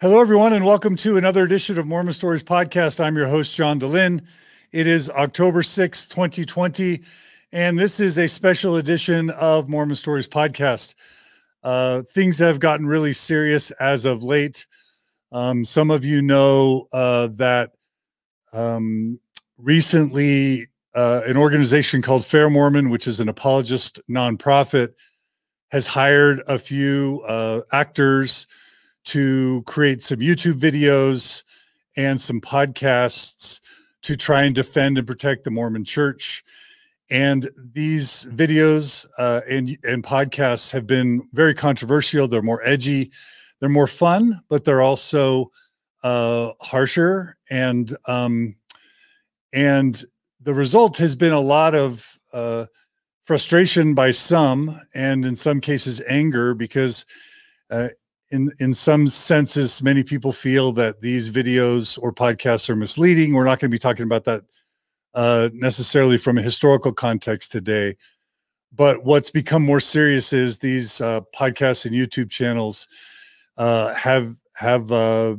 Hello, everyone, and welcome to another edition of Mormon Stories Podcast. I'm your host, John Dehlin. It is October 6, 2020, and this is a special edition of Mormon Stories Podcast. Uh, things have gotten really serious as of late. Um, some of you know uh, that um, recently uh, an organization called Fair Mormon, which is an apologist nonprofit, has hired a few uh, actors to create some YouTube videos and some podcasts to try and defend and protect the Mormon church. And these videos uh, and, and podcasts have been very controversial. They're more edgy, they're more fun, but they're also uh, harsher. And um, and the result has been a lot of uh, frustration by some, and in some cases, anger because uh, in in some senses many people feel that these videos or podcasts are misleading. We're not going to be talking about that uh, necessarily from a historical context today. But what's become more serious is these uh, podcasts and youtube channels uh, have have uh,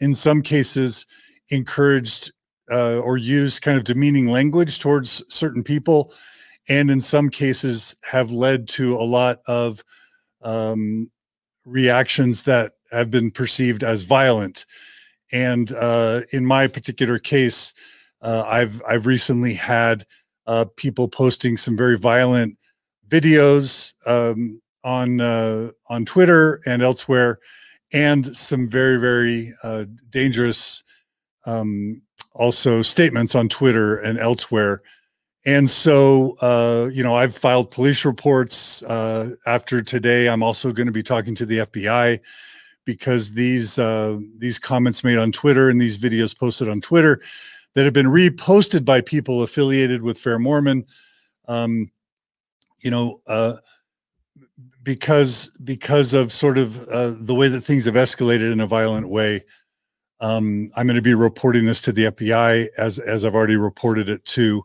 in some cases encouraged uh, or used kind of demeaning language towards certain people and in some cases have led to a lot of um, reactions that have been perceived as violent. And uh, in my particular case, uh, I've I've recently had uh, people posting some very violent videos um, on uh, on Twitter and elsewhere, and some very very uh, dangerous um, also statements on Twitter and elsewhere and so, uh, you know, I've filed police reports. Uh, after today, I'm also going to be talking to the FBI because these uh, these comments made on Twitter and these videos posted on Twitter that have been reposted by people affiliated with Fair Mormon, um, you know, uh, because because of sort of uh, the way that things have escalated in a violent way. Um, I'm going to be reporting this to the FBI as as I've already reported it to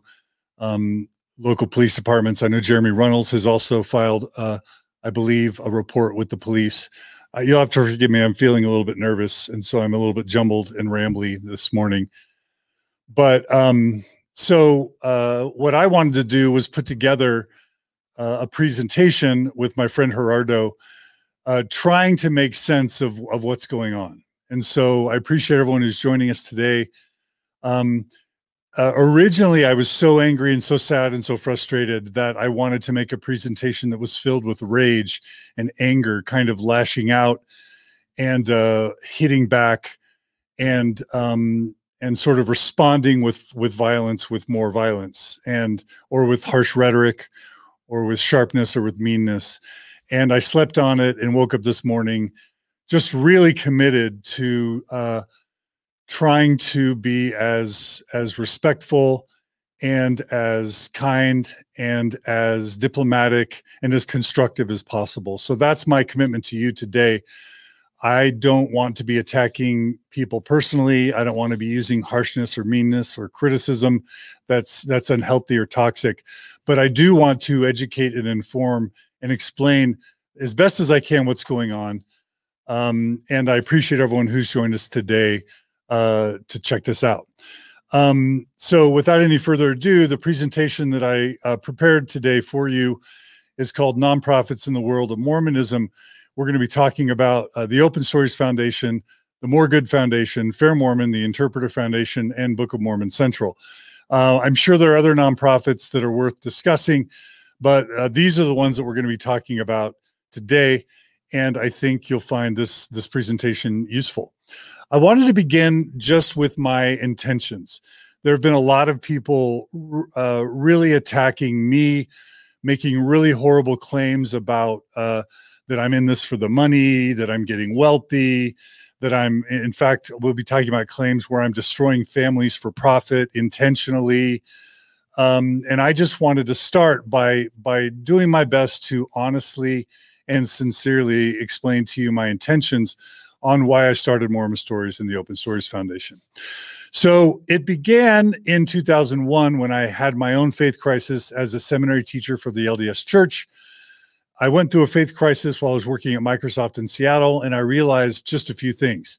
um, local police departments. I know Jeremy Runnells has also filed, uh, I believe, a report with the police. Uh, you'll have to forgive me. I'm feeling a little bit nervous, and so I'm a little bit jumbled and rambly this morning. But um, so uh, what I wanted to do was put together uh, a presentation with my friend Gerardo, uh, trying to make sense of of what's going on. And so I appreciate everyone who's joining us today. Um, uh, originally i was so angry and so sad and so frustrated that i wanted to make a presentation that was filled with rage and anger kind of lashing out and uh, hitting back and um, and sort of responding with with violence with more violence and or with harsh rhetoric or with sharpness or with meanness. And i slept on it and woke up this morning just really committed to uh, trying to be as as respectful and as kind and as diplomatic and as constructive as possible. So that's my commitment to you today. I don't want to be attacking people personally. I don't want to be using harshness or meanness or criticism that's that's unhealthy or toxic. But I do want to educate and inform and explain as best as I can what's going on. Um, and I appreciate everyone who's joined us today uh, to check this out. Um, so without any further ado, the presentation that I uh, prepared today for you is called Nonprofits in the World of Mormonism. We're going to be talking about uh, the Open Stories Foundation, the More Good Foundation, Fair Mormon, the Interpreter Foundation, and Book of Mormon Central. Uh, I'm sure there are other nonprofits that are worth discussing, but uh, these are the ones that we're going to be talking about today. And I think you'll find this this presentation useful. I wanted to begin just with my intentions. There have been a lot of people uh, really attacking me, making really horrible claims about uh, that I'm in this for the money, that I'm getting wealthy, that I'm, in fact, we'll be talking about claims where I'm destroying families for profit intentionally. Um, and I just wanted to start by by doing my best to honestly and sincerely explain to you my intentions on why I started Mormon Stories and the Open Stories Foundation. So it began in 2001 when I had my own faith crisis as a seminary teacher for the LDS Church. I went through a faith crisis while I was working at Microsoft in Seattle, and I realized just a few things.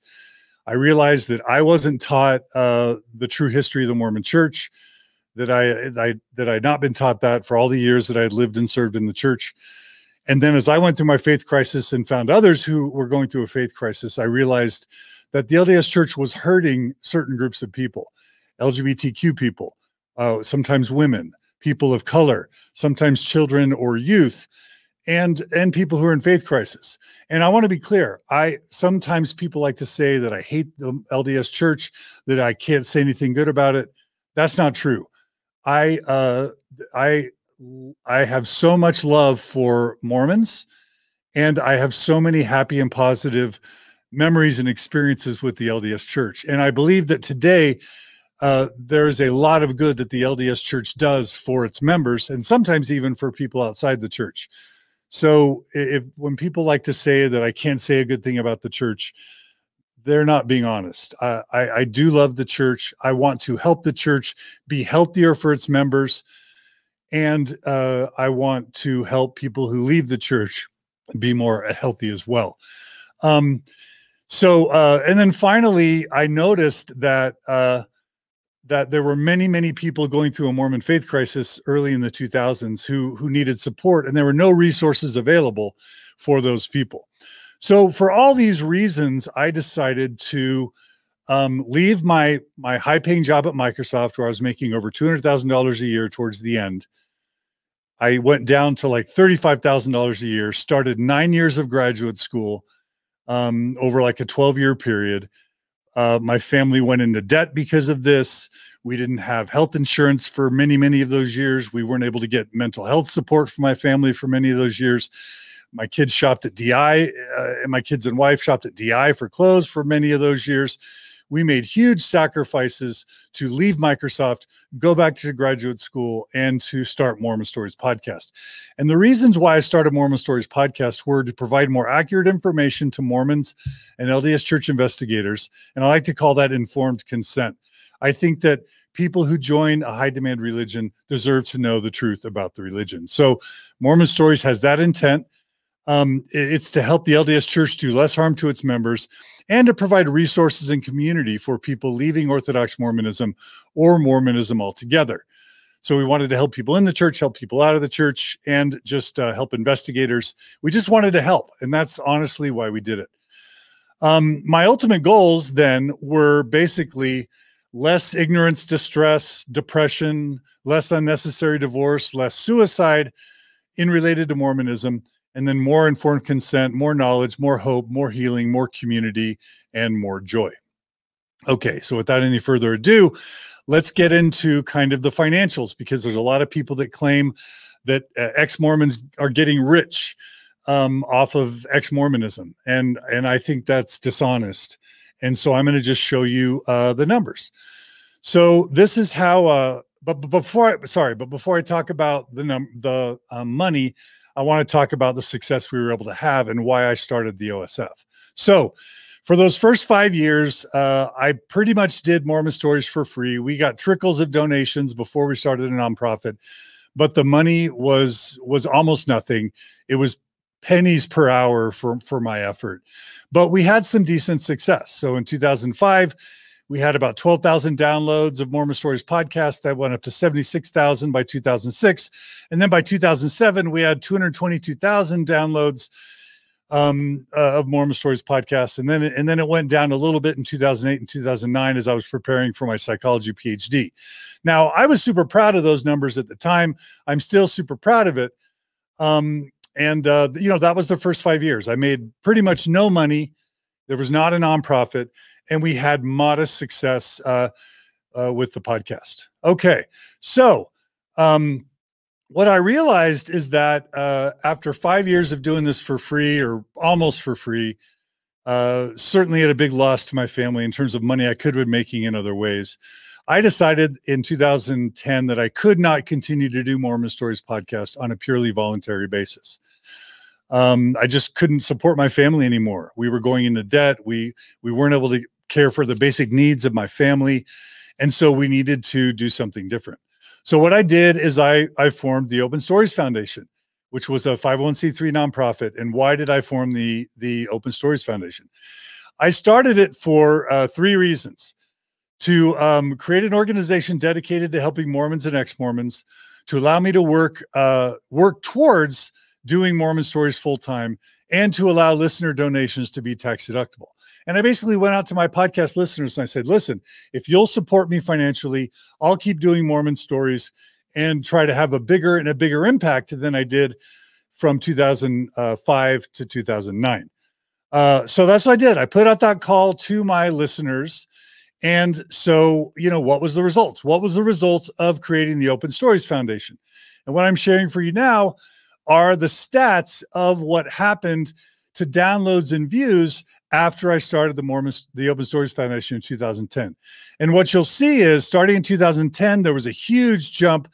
I realized that I wasn't taught uh, the true history of the Mormon Church, that I, I that I had not been taught that for all the years that I had lived and served in the church. And then as I went through my faith crisis and found others who were going through a faith crisis, I realized that the LDS Church was hurting certain groups of people, LGBTQ people, uh, sometimes women, people of color, sometimes children or youth and and people who are in faith crisis. And I want to be clear. I sometimes people like to say that I hate the LDS church, that I can't say anything good about it. That's not true. I uh I I have so much love for Mormons and I have so many happy and positive memories and experiences with the LDS church. And I believe that today uh, there is a lot of good that the LDS church does for its members and sometimes even for people outside the church. So if when people like to say that I can't say a good thing about the church, they're not being honest. I, I, I do love the church. I want to help the church be healthier for its members, and uh, I want to help people who leave the church be more healthy as well. Um, so, uh, and then finally, I noticed that uh, that there were many, many people going through a Mormon faith crisis early in the 2000s who who needed support, and there were no resources available for those people. So, for all these reasons, I decided to um, leave my my high paying job at Microsoft, where I was making over two hundred thousand dollars a year towards the end. I went down to like thirty five thousand dollars a year. Started nine years of graduate school um, over like a twelve year period uh, my family went into debt because of this. We didn't have health insurance for many, many of those years. We weren't able to get mental health support for my family for many of those years. My kids shopped at DI, uh, and my kids and wife shopped at DI for clothes for many of those years we made huge sacrifices to leave Microsoft, go back to graduate school, and to start Mormon Stories podcast. And the reasons why I started Mormon Stories podcast were to provide more accurate information to Mormons and LDS church investigators. And I like to call that informed consent. I think that people who join a high demand religion deserve to know the truth about the religion. So Mormon Stories has that intent. Um, it's to help the LDS Church do less harm to its members and to provide resources and community for people leaving Orthodox Mormonism or Mormonism altogether. So we wanted to help people in the church, help people out of the church, and just uh, help investigators. We just wanted to help, and that's honestly why we did it. Um, my ultimate goals then were basically less ignorance, distress, depression, less unnecessary divorce, less suicide in related to Mormonism, and then more informed consent, more knowledge, more hope, more healing, more community, and more joy. Okay, so without any further ado, let's get into kind of the financials because there's a lot of people that claim that uh, ex Mormons are getting rich um, off of ex Mormonism, and and I think that's dishonest. And so I'm going to just show you uh, the numbers. So this is how. Uh, but, but before I sorry, but before I talk about the num the uh, money, I want to talk about the success we were able to have and why I started the OSF. So, for those first five years, uh, I pretty much did Mormon stories for free. We got trickles of donations before we started a nonprofit, but the money was was almost nothing. It was pennies per hour for for my effort, but we had some decent success. So in 2005 we had about 12,000 downloads of Mormon Stories podcast that went up to 76,000 by 2006. And then by 2007, we had 222,000 downloads um, uh, of Mormon Stories podcast. And then, and then it went down a little bit in 2008 and 2009 as I was preparing for my psychology PhD. Now, I was super proud of those numbers at the time. I'm still super proud of it. Um, and, uh, you know, that was the first five years. I made pretty much no money. There was not a nonprofit and we had modest success uh, uh, with the podcast. Okay, so um, what I realized is that uh, after five years of doing this for free or almost for free, uh, certainly at a big loss to my family in terms of money I could have been making in other ways. I decided in 2010 that I could not continue to do Mormon Stories podcast on a purely voluntary basis um, I just couldn't support my family anymore. We were going into debt. We we weren't able to care for the basic needs of my family, and so we needed to do something different. So what I did is I I formed the Open Stories Foundation, which was a 501c3 nonprofit. And why did I form the the Open Stories Foundation? I started it for uh, three reasons: to um, create an organization dedicated to helping Mormons and ex-Mormons, to allow me to work uh, work towards doing Mormon stories full time, and to allow listener donations to be tax deductible. And I basically went out to my podcast listeners and I said, listen, if you'll support me financially, I'll keep doing Mormon stories and try to have a bigger and a bigger impact than I did from 2005 to 2009. Uh, so that's what I did. I put out that call to my listeners. And so, you know, what was the results? What was the results of creating the Open Stories Foundation? And what I'm sharing for you now are the stats of what happened to downloads and views after I started the Mormon the Open Stories Foundation in 2010. And what you'll see is starting in 2010 there was a huge jump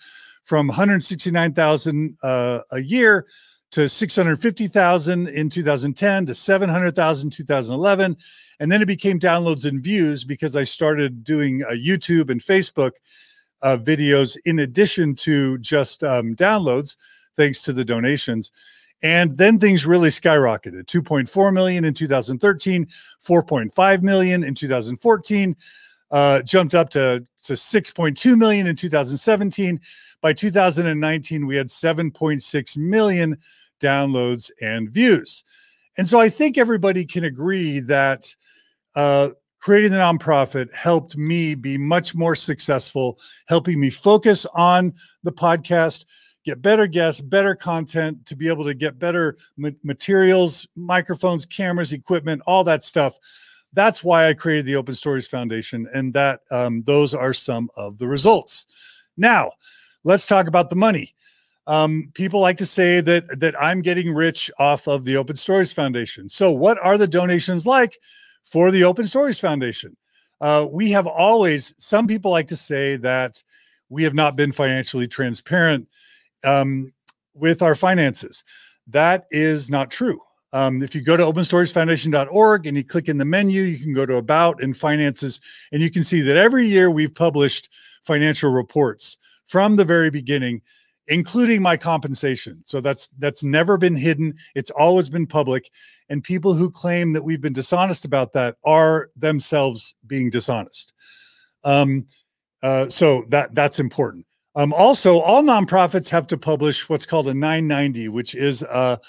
from 169,000 uh, a year to 650,000 in 2010 to 700,000 in 2011 and then it became downloads and views because I started doing uh, YouTube and Facebook uh, videos in addition to just um, downloads thanks to the donations and then things really skyrocketed 2.4 million in 2013, 4.5 million in 2014, uh, jumped up to, to 6.2 million in 2017. By 2019, we had 7.6 million downloads and views. And so I think everybody can agree that uh, creating the nonprofit helped me be much more successful, helping me focus on the podcast get better guests, better content, to be able to get better ma- materials, microphones, cameras, equipment, all that stuff. That's why I created the Open Stories Foundation, and that um, those are some of the results. Now, let's talk about the money. Um, people like to say that that I'm getting rich off of the Open Stories Foundation. So, what are the donations like for the Open Stories Foundation? Uh, we have always. Some people like to say that we have not been financially transparent um, with our finances. That is not true. Um, if you go to openstoriesfoundation.org and you click in the menu, you can go to About and Finances, and you can see that every year we've published financial reports from the very beginning, including my compensation. So that's that's never been hidden. It's always been public. And people who claim that we've been dishonest about that are themselves being dishonest. Um, uh, so that that's important. Um, also, all nonprofits have to publish what's called a 990, which is a,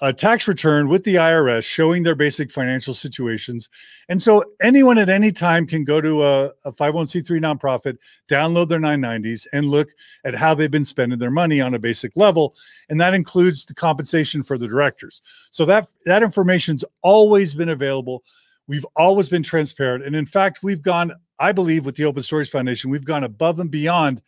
a tax return with the IRS showing their basic financial situations. And so anyone at any time can go to a, a 501c3 nonprofit, download their 990s, and look at how they've been spending their money on a basic level. And that includes the compensation for the directors. So that, that information's always been available. We've always been transparent. And in fact, we've gone, I believe, with the Open Stories Foundation, we've gone above and beyond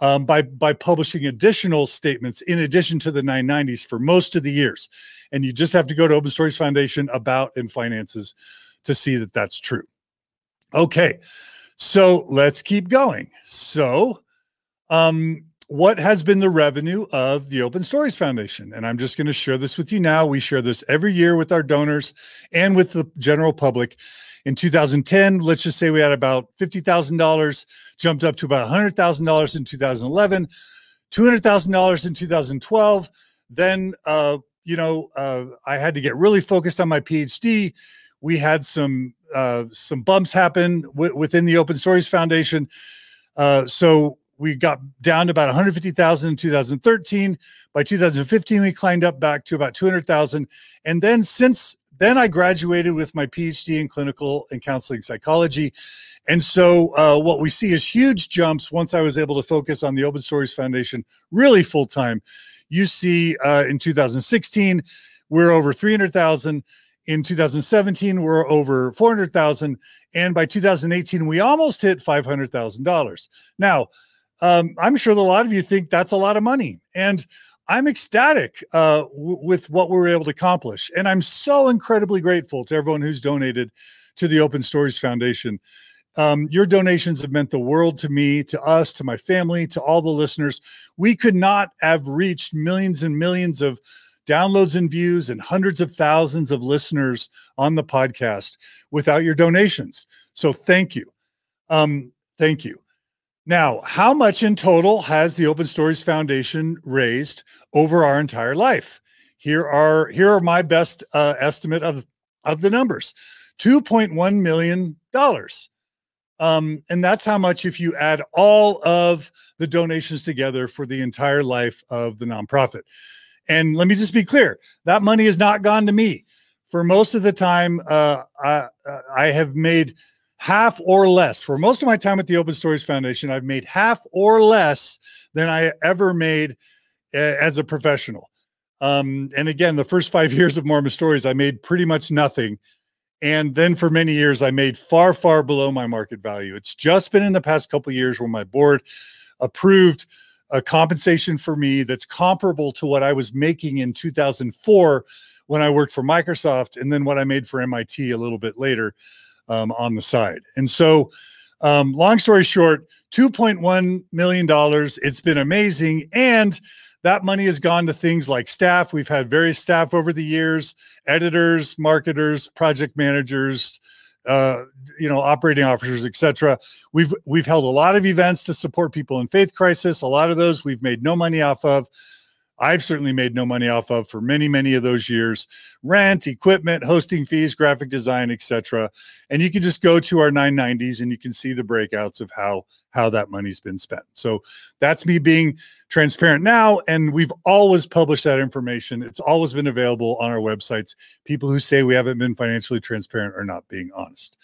um, by by publishing additional statements in addition to the 990s for most of the years. And you just have to go to Open Stories Foundation about and finances to see that that's true. Okay, so let's keep going. So, um, what has been the revenue of the Open Stories Foundation? And I'm just going to share this with you now. We share this every year with our donors and with the general public. In 2010, let's just say we had about $50,000, jumped up to about $100,000 in 2011, $200,000 in 2012. Then, uh, you know, uh, I had to get really focused on my PhD. We had some uh, some bumps happen within the Open Stories Foundation. Uh, so we got down to about 150,000 in 2013. By 2015, we climbed up back to about 200,000. And then since then I graduated with my PhD in clinical and counseling psychology. And so uh, what we see is huge jumps once I was able to focus on the Open Stories Foundation really full time. You see uh, in 2016, we're over 300,000. In 2017, we're over 400,000. And by 2018, we almost hit $500,000. Now, um, I'm sure a lot of you think that's a lot of money. And I'm ecstatic uh, with what we were able to accomplish. And I'm so incredibly grateful to everyone who's donated to the Open Stories Foundation. Um, your donations have meant the world to me, to us, to my family, to all the listeners. We could not have reached millions and millions of downloads and views and hundreds of thousands of listeners on the podcast without your donations. So thank you. Um, thank you. Now, how much in total has the Open Stories Foundation raised over our entire life? Here are here are my best uh, estimate of of the numbers: two point one million dollars, um, and that's how much if you add all of the donations together for the entire life of the nonprofit. And let me just be clear: that money has not gone to me. For most of the time, uh, I, I have made half or less. For most of my time at the Open Stories Foundation, I've made half or less than I ever made as a professional. Um, and again, the first five years of Mormon Stories, I made pretty much nothing. And then for many years, I made far, far below my market value. It's just been in the past couple years where my board approved a compensation for me that's comparable to what I was making in 2004 when I worked for Microsoft, and then what I made for MIT a little bit later um, on the side. And so, um, long story short, $2.1 million. It's been amazing. And that money has gone to things like staff. We've had various staff over the years, editors, marketers, project managers, uh, you know, operating officers, etc. We've we've held a lot of events to support people in faith crisis. A lot of those we've made no money off of. I've certainly made no money off of for many, many of those years. Rent, equipment, hosting fees, graphic design, etc. And you can just go to our 990s and you can see the breakouts of how how that money's been spent. So that's me being transparent now. And we've always published that information. It's always been available on our websites. People who say we haven't been financially transparent are not being honest.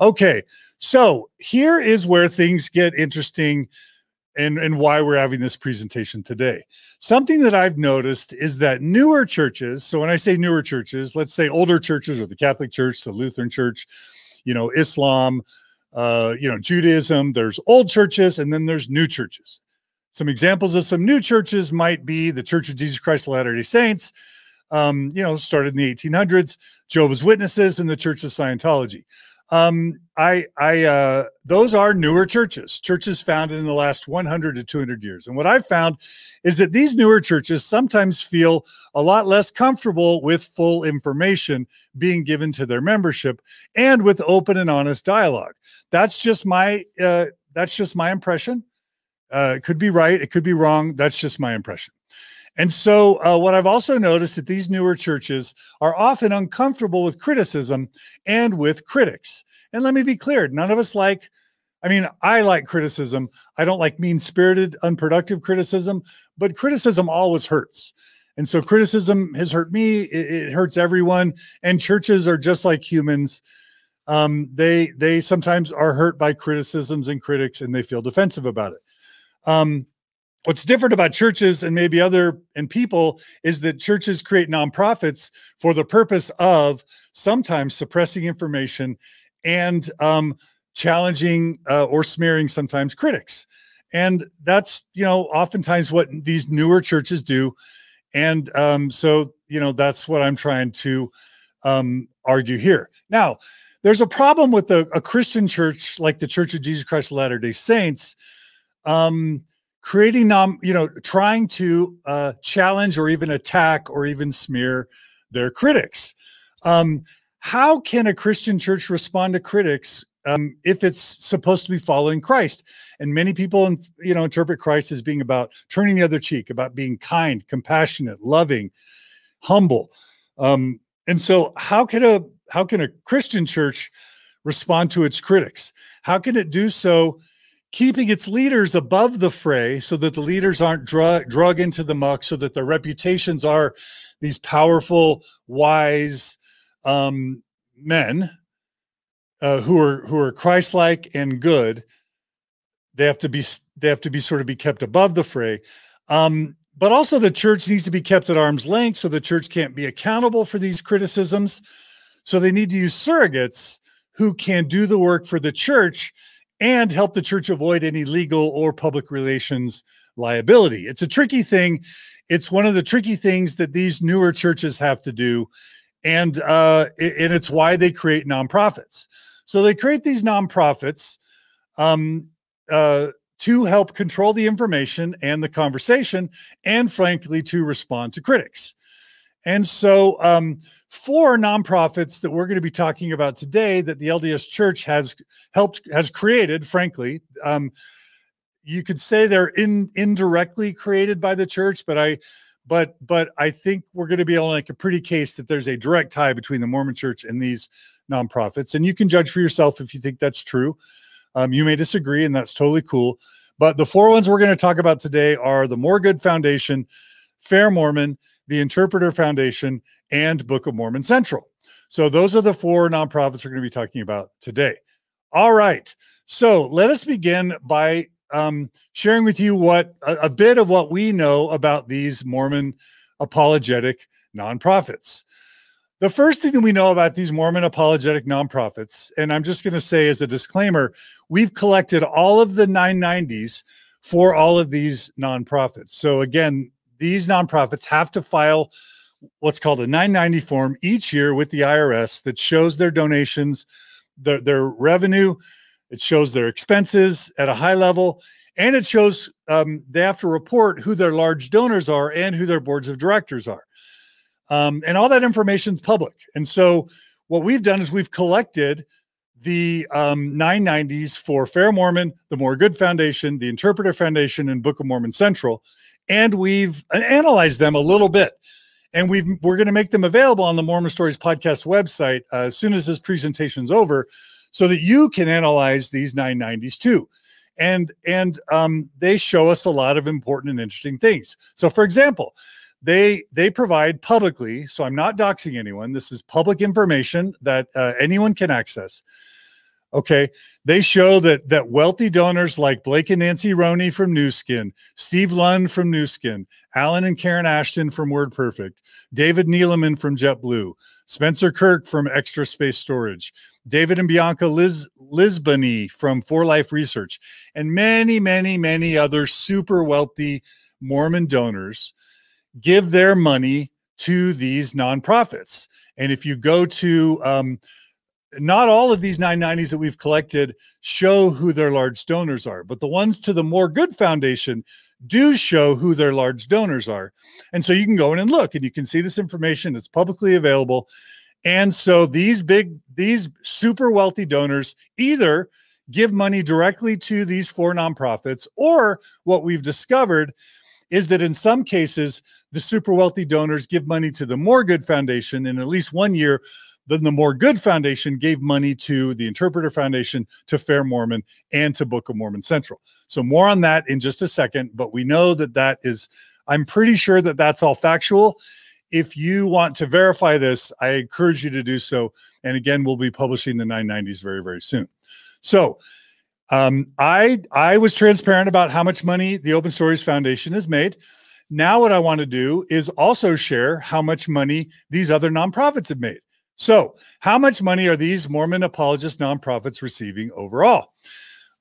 Okay, so here is where things get interesting and, and why we're having this presentation today. Something that I've noticed is that newer churches, so when I say newer churches, let's say older churches or the Catholic Church, the Lutheran Church, you know, Islam, uh, you know, Judaism, there's old churches and then there's new churches. Some examples of some new churches might be the Church of Jesus Christ of Latter day Saints, um, you know, started in the 1800s, Jehovah's Witnesses, and the Church of Scientology. Um, I, I, uh, those are newer churches, churches founded in the last 100 to 200 years. And what I've found is that these newer churches sometimes feel a lot less comfortable with full information being given to their membership and with open and honest dialogue. That's just my, uh, that's just my impression. Uh, it could be right. It could be wrong. That's just my impression. And so, uh, what I've also noticed that these newer churches are often uncomfortable with criticism and with critics. And let me be clear none of us like, I mean, I like criticism. I don't like mean spirited, unproductive criticism, but criticism always hurts. And so, criticism has hurt me, it, it hurts everyone. And churches are just like humans. Um, they they sometimes are hurt by criticisms and critics and they feel defensive about it. Um, what's different about churches and maybe other and people is that churches create nonprofits for the purpose of sometimes suppressing information and um, challenging uh, or smearing sometimes critics. And that's you know oftentimes what these newer churches do. And um, so you know that's what i'm trying to um, argue here. Now there's a problem with a, a christian church like the church of jesus christ of latter day saints. Um, creating nom, you know, trying to uh, challenge or even attack or even smear their critics. Um, how can a Christian church respond to critics um, if it's supposed to be following Christ? And many people, you know, interpret Christ as being about turning the other cheek, about being kind, compassionate, loving, humble. Um, and so, how can a how can a Christian church respond to its critics? How can it do so? Keeping its leaders above the fray so that the leaders aren't drug, drug into the muck, so that their reputations are these powerful, wise um, men uh, who are who are Christ-like and good. They have to be they have to be sort of be kept above the fray. Um, but also the church needs to be kept at arm's length so the church can't be accountable for these criticisms. So they need to use surrogates who can do the work for the church and help the church avoid any legal or public relations liability. It's a tricky thing. It's one of the tricky things that these newer churches have to do. And, uh, and it's why they create nonprofits. So they create these nonprofits um, uh, to help control the information and the conversation, and frankly, to respond to critics. And so, um, four nonprofits that we're going to be talking about today that the LDS Church has helped has created, frankly, um, you could say they're in indirectly created by the church, but I but but I think we're going to be able to make a pretty case that there's a direct tie between the Mormon Church and these nonprofits, and you can judge for yourself if you think that's true. Um, you may disagree, and that's totally cool. But the four ones we're going to talk about today are the More Good Foundation, Fair Mormon, the Interpreter Foundation, and Book of Mormon Central. So those are the four nonprofits we're going to be talking about today. All right. So let us begin by um, sharing with you what a, a bit of what we know about these Mormon apologetic nonprofits. The first thing that we know about these Mormon apologetic nonprofits, and I'm just going to say as a disclaimer, we've collected all of the 990s for all of these nonprofits. So again, these nonprofits have to file what's called a 990 form each year with the IRS that shows their donations, their, their revenue, it shows their expenses at a high level, and it shows um, they have to report who their large donors are and who their boards of directors are. Um, and all that information is public. And so what we've done is we've collected the um, 990s for Fair Mormon, the More Good Foundation, the Interpreter Foundation, and Book of Mormon Central, and we've analyzed them a little bit. And we've we're going to make them available on the Mormon Stories podcast website uh, as soon as this presentation's over, so that you can analyze these 990s too. And and um, they show us a lot of important and interesting things. So, for example, they they provide publicly. So I'm not doxing anyone. This is public information that uh, anyone can access Okay. They show that that wealthy donors like Blake and Nancy Roney from Nu Skin, Steve Lund from Nu Skin, Alan and Karen Ashton from WordPerfect, David Neeleman from JetBlue, Spencer Kirk from Extra Space Storage, David and Bianca Liz Lisonbee from 4Life Research, and many, many, many other super wealthy Mormon donors give their money to these nonprofits. And if you go to um, not all of these 990s that we've collected show who their large donors are, but the ones to the More Good Foundation do show who their large donors are. And so you can go in and look and you can see this information. It's publicly available. And so these big, these super wealthy donors either give money directly to these four nonprofits, or what we've discovered is that in some cases, the super wealthy donors give money to the More Good Foundation. In at least one year, then the More Good Foundation gave money to the Interpreter Foundation, to Fair Mormon, and to Book of Mormon Central. So more on that in just a second. But we know that that is, I'm pretty sure that that's all factual. If you want to verify this, I encourage you to do so. And again, we'll be publishing the 990s very, very soon. So um, I I was transparent about how much money the Open Stories Foundation has made. Now, what I want to do is also share how much money these other nonprofits have made. So, how much money are these Mormon apologist nonprofits receiving overall?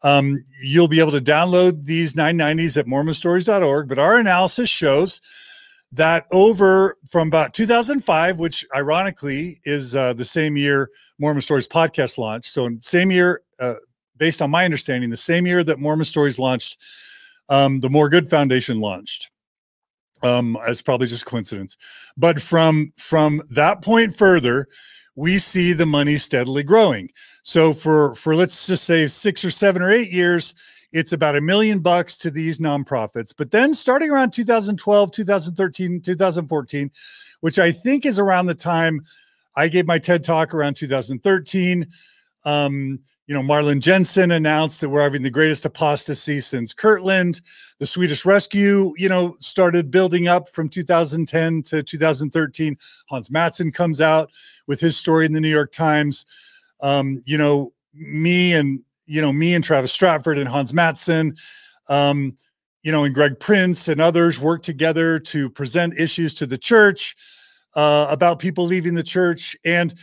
Um, you'll be able to download these 990s at mormonstories.org, but our analysis shows that over from about 2005, which ironically is uh, the same year Mormon Stories podcast launched. So, in same year, uh, based on my understanding, the same year that Mormon Stories launched, um, the More Good Foundation launched um it's probably just coincidence. But from from that point further we see the money steadily growing. So for for let's just say six or seven or eight years it's about a million bucks to these nonprofits. But then starting around 2012 2013 2014 which i think is around the time i gave my ted talk around 2013 um you know, Marlin Jensen announced that we're having the greatest apostasy since Kirtland. The Swedish Rescue, you know, started building up from 2010 to 2013. Hans Mattsson comes out with his story in the New York Times. Um, you know, me and you know me and Travis Stratford and Hans Mattsson, um, you know, and Greg Prince and others work together to present issues to the church uh, about people leaving the church and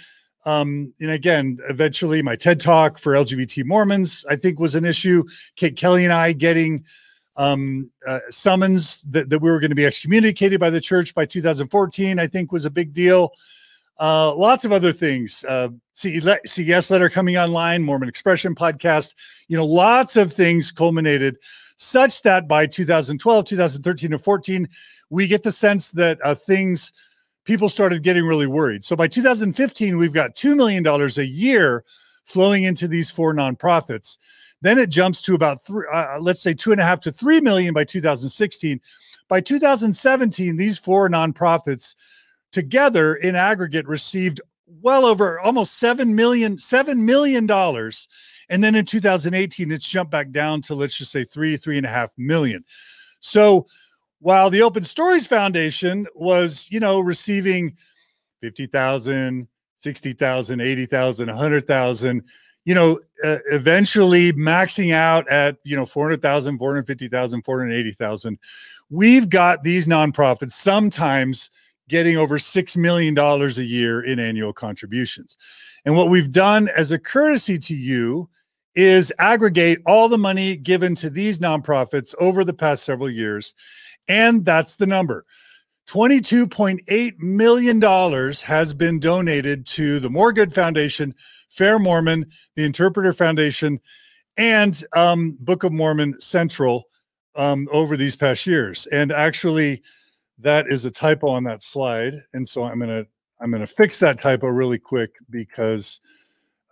um, and again, eventually my TED talk for LGBT Mormons, I think was an issue. Kate Kelly and I getting um, uh, summons that, that we were going to be excommunicated by the church by 2014, I think was a big deal. Uh, lots of other things. Uh, CES letter coming online, Mormon Expression podcast. You know, lots of things culminated such that by 2012, 2013, and 14, we get the sense that uh, things people started getting really worried. So by 2015, we've got $2 million a year flowing into these four nonprofits. Then it jumps to about three, uh, let's say two and a half to three million by 2016. By 2017, these four nonprofits together in aggregate received well over almost seven million, seven million dollars. And then in 2018, it's jumped back down to let's just say three, three and a half million. So while the Open Stories Foundation was, you know, receiving 50,000, 60,000, 80,000, 100,000, you know, uh, eventually maxing out at, you know, 400,000, 450,000, 480,000. We've got these nonprofits sometimes getting over $6 million a year in annual contributions. And what we've done as a courtesy to you is aggregate all the money given to these nonprofits over the past several years. And that's the number. $22.8 million has been donated to the More Good Foundation, Fair Mormon, the Interpreter Foundation, and um, Book of Mormon Central um, over these past years. And actually, that is a typo on that slide. And so I'm going to I'm going to fix that typo really quick because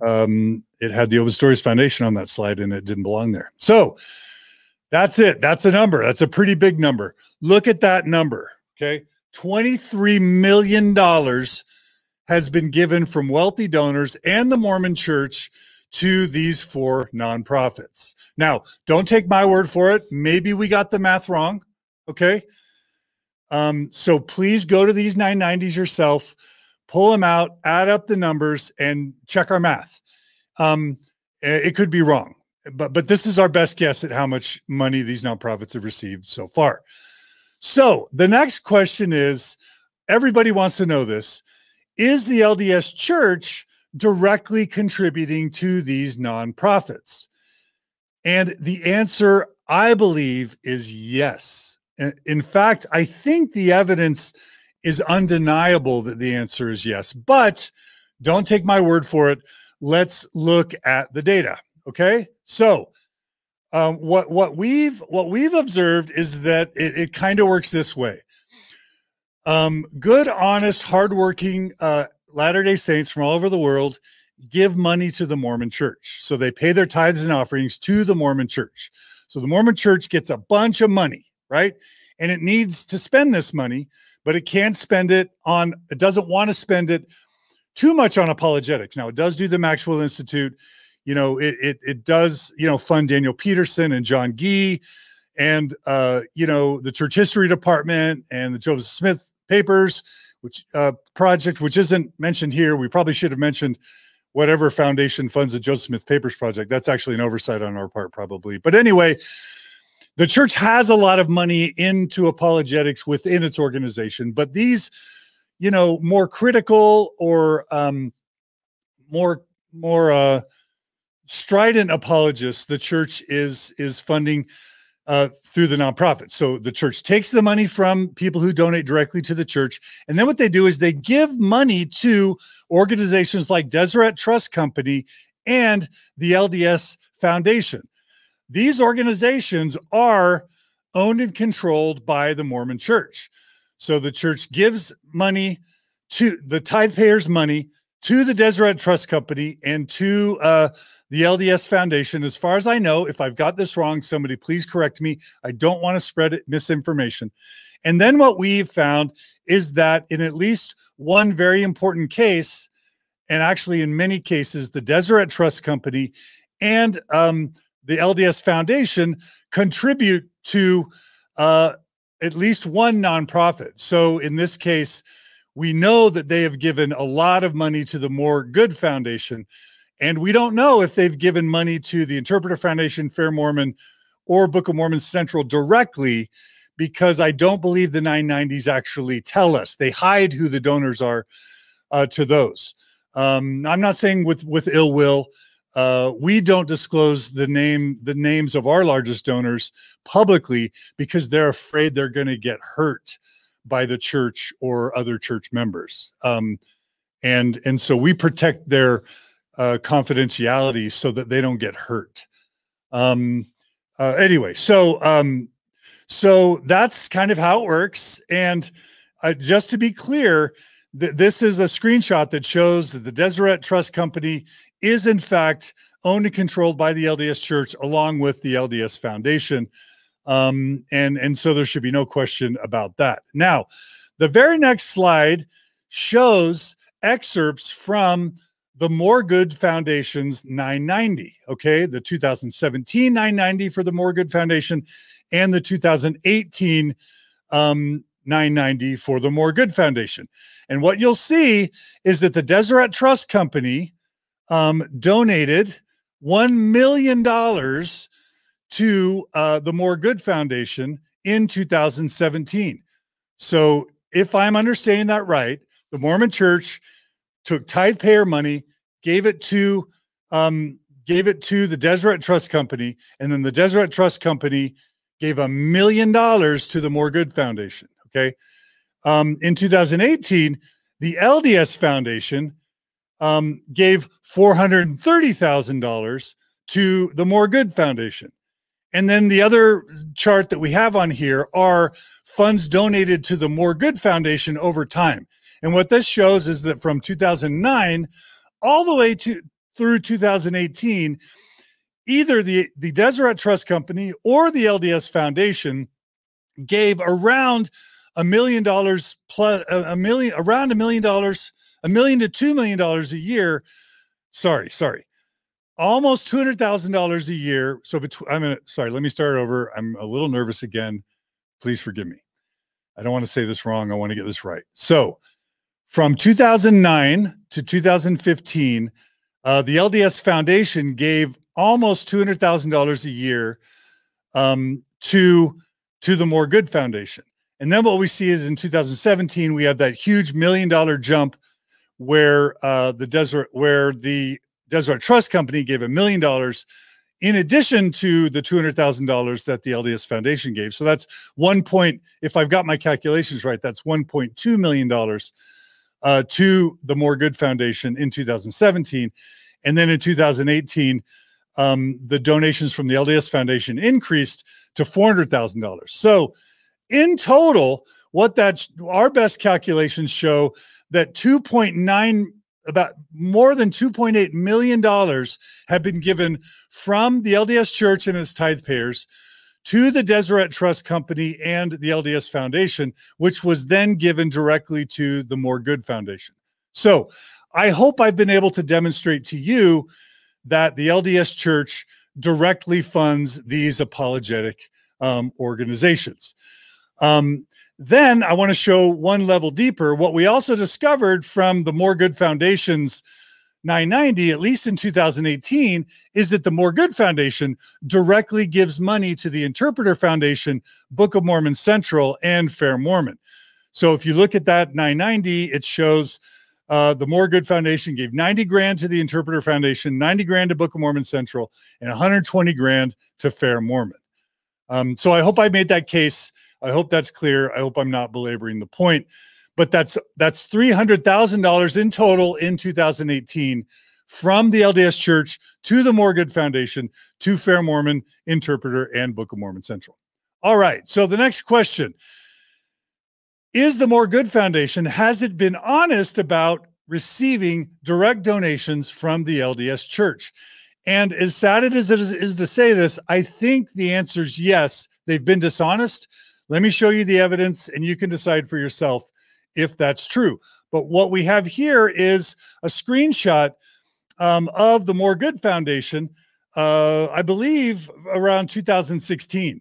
um, it had the Open Stories Foundation on that slide and it didn't belong there. So that's it. That's a number. That's a pretty big number. Look at that number. Okay. $23 million has been given from wealthy donors and the Mormon church to these four nonprofits. Now, don't take my word for it. Maybe we got the math wrong. Okay. Um, so please go to these 990s yourself, pull them out, add up the numbers, and check our math. Um, it could be wrong, but but this is our best guess at how much money these nonprofits have received so far. So the next question is everybody wants to know this is the LDS church directly contributing to these nonprofits? And the answer, I believe, is yes. In fact, I think the evidence is undeniable that the answer is yes, but don't take my word for it. Let's look at the data. Okay. So, um, what what we've what we've observed is that it, it kind of works this way. Um, good, honest, hardworking uh, Latter Day Saints from all over the world give money to the Mormon Church, so they pay their tithes and offerings to the Mormon Church. So the Mormon Church gets a bunch of money, right? And it needs to spend this money, but it can't spend it on. It doesn't want to spend it too much on apologetics. Now it does do the Maxwell Institute you know, it it, it does, you know, fund Daniel Peterson and John Gee and uh, you know, the church history department and the Joseph Smith papers, which uh project, which isn't mentioned here. We probably should have mentioned whatever foundation funds the Joseph Smith Papers project. That's actually an oversight on our part, probably. But anyway, the church has a lot of money into apologetics within its organization, but these, you know, more critical or um, more more uh, strident apologists the church is is funding uh, through the nonprofit. So the church takes the money from people who donate directly to the church, and then what they do is they give money to organizations like Deseret Trust Company and the LDS Foundation. These organizations are owned and controlled by the Mormon Church. So the church gives money to the tithe payers' money to the Deseret Trust Company and to uh, the LDS Foundation. As far as I know, if I've got this wrong, somebody please correct me. I don't want to spread misinformation. And then what we've found is that in at least one very important case, and actually in many cases, the Deseret Trust Company and um, the LDS Foundation contribute to uh, at least one nonprofit. So in this case, we know that they have given a lot of money to the More Good Foundation. And we don't know if they've given money to the Interpreter Foundation, Fair Mormon, or Book of Mormon Central directly because I don't believe the 990s actually tell us. They hide who the donors are uh, to those. Um, I'm not saying with with ill will. Uh, we don't disclose the name the names of our largest donors publicly because they're afraid they're going to get hurt by the church or other church members. Um, and and so we protect their uh, confidentiality so that they don't get hurt. Um, uh, anyway, so um, so that's kind of how it works. And uh, just to be clear, th- this is a screenshot that shows that the Deseret Trust Company is in fact owned and controlled by the LDS Church along with the LDS Foundation. Um, and, and so there should be no question about that. Now, the very next slide shows excerpts from the More Good Foundation's 990. Okay, the 2017 990 for the More Foundation and the 2018 um, 990 for the More Good Foundation. And what you'll see is that the Deseret Trust Company um, donated $1 million to uh, the More Good Foundation in 2017. So, if I'm understanding that right, the Mormon Church took tithe payer money, gave it to um, gave it to the Deseret Trust Company, and then the Deseret Trust Company gave a million dollars to the More Good Foundation. Okay, um, in 2018, the LDS Foundation um, gave $430,000 to the More Good Foundation. And then the other chart that we have on here are funds donated to the More Good Foundation over time. And what this shows is that from 2009 all the way to through 2018, either the, the Deseret Trust Company or the LDS Foundation gave around a million dollars plus a million around a million dollars a million to two million dollars a year. Sorry, sorry, almost two hundred thousand dollars a year. So between I'm gonna sorry, let me start over. I'm a little nervous again. Please forgive me. I don't want to say this wrong. I want to get this right. So from 2009 to 2015, uh, the LDS Foundation gave almost two hundred thousand dollars a year um, to to the More Good Foundation. And then what we see is in 2017 we have that huge million dollar jump where uh, the desert where the Desert Trust Company gave a million dollars in addition to the $200,000 that the LDS Foundation gave. So that's one point, if I've got my calculations right, that's $1.2 million uh, to the More Good Foundation in 2017. And then in 2018, um, the donations from the LDS Foundation increased to $400,000. So in total, what that's our best calculations show that 2.9 about more than 2.8 million dollars have been given from the LDS Church and its tithe payers to the Deseret Trust Company and the LDS Foundation, which was then given directly to the More Good Foundation. So I hope I've been able to demonstrate to you that the LDS Church directly funds these apologetic um, organizations. Um, then I want to show one level deeper what we also discovered from the More Good Foundation's 990, at least in 2018, is that the More Good Foundation directly gives money to the Interpreter Foundation, Book of Mormon Central, and Fair Mormon. So if you look at that 990, it shows uh, the More Good Foundation gave 90 grand to the Interpreter Foundation, 90 grand to Book of Mormon Central, and 120 grand to Fair Mormon. Um, so I hope I made that case I hope that's clear. I hope I'm not belaboring the point, but that's that's three hundred thousand dollars in total in 2018 from the LDS Church to the More Good Foundation to Fair Mormon Interpreter and Book of Mormon Central. All right. So the next question is the More Good Foundation has it been honest about receiving direct donations from the LDS Church? And as sad as it is, is to say this, I think the answer is yes. They've been dishonest. Let me show you the evidence and you can decide for yourself if that's true. But what we have here is a screenshot um, of the More Good Foundation, uh, I believe around 2016.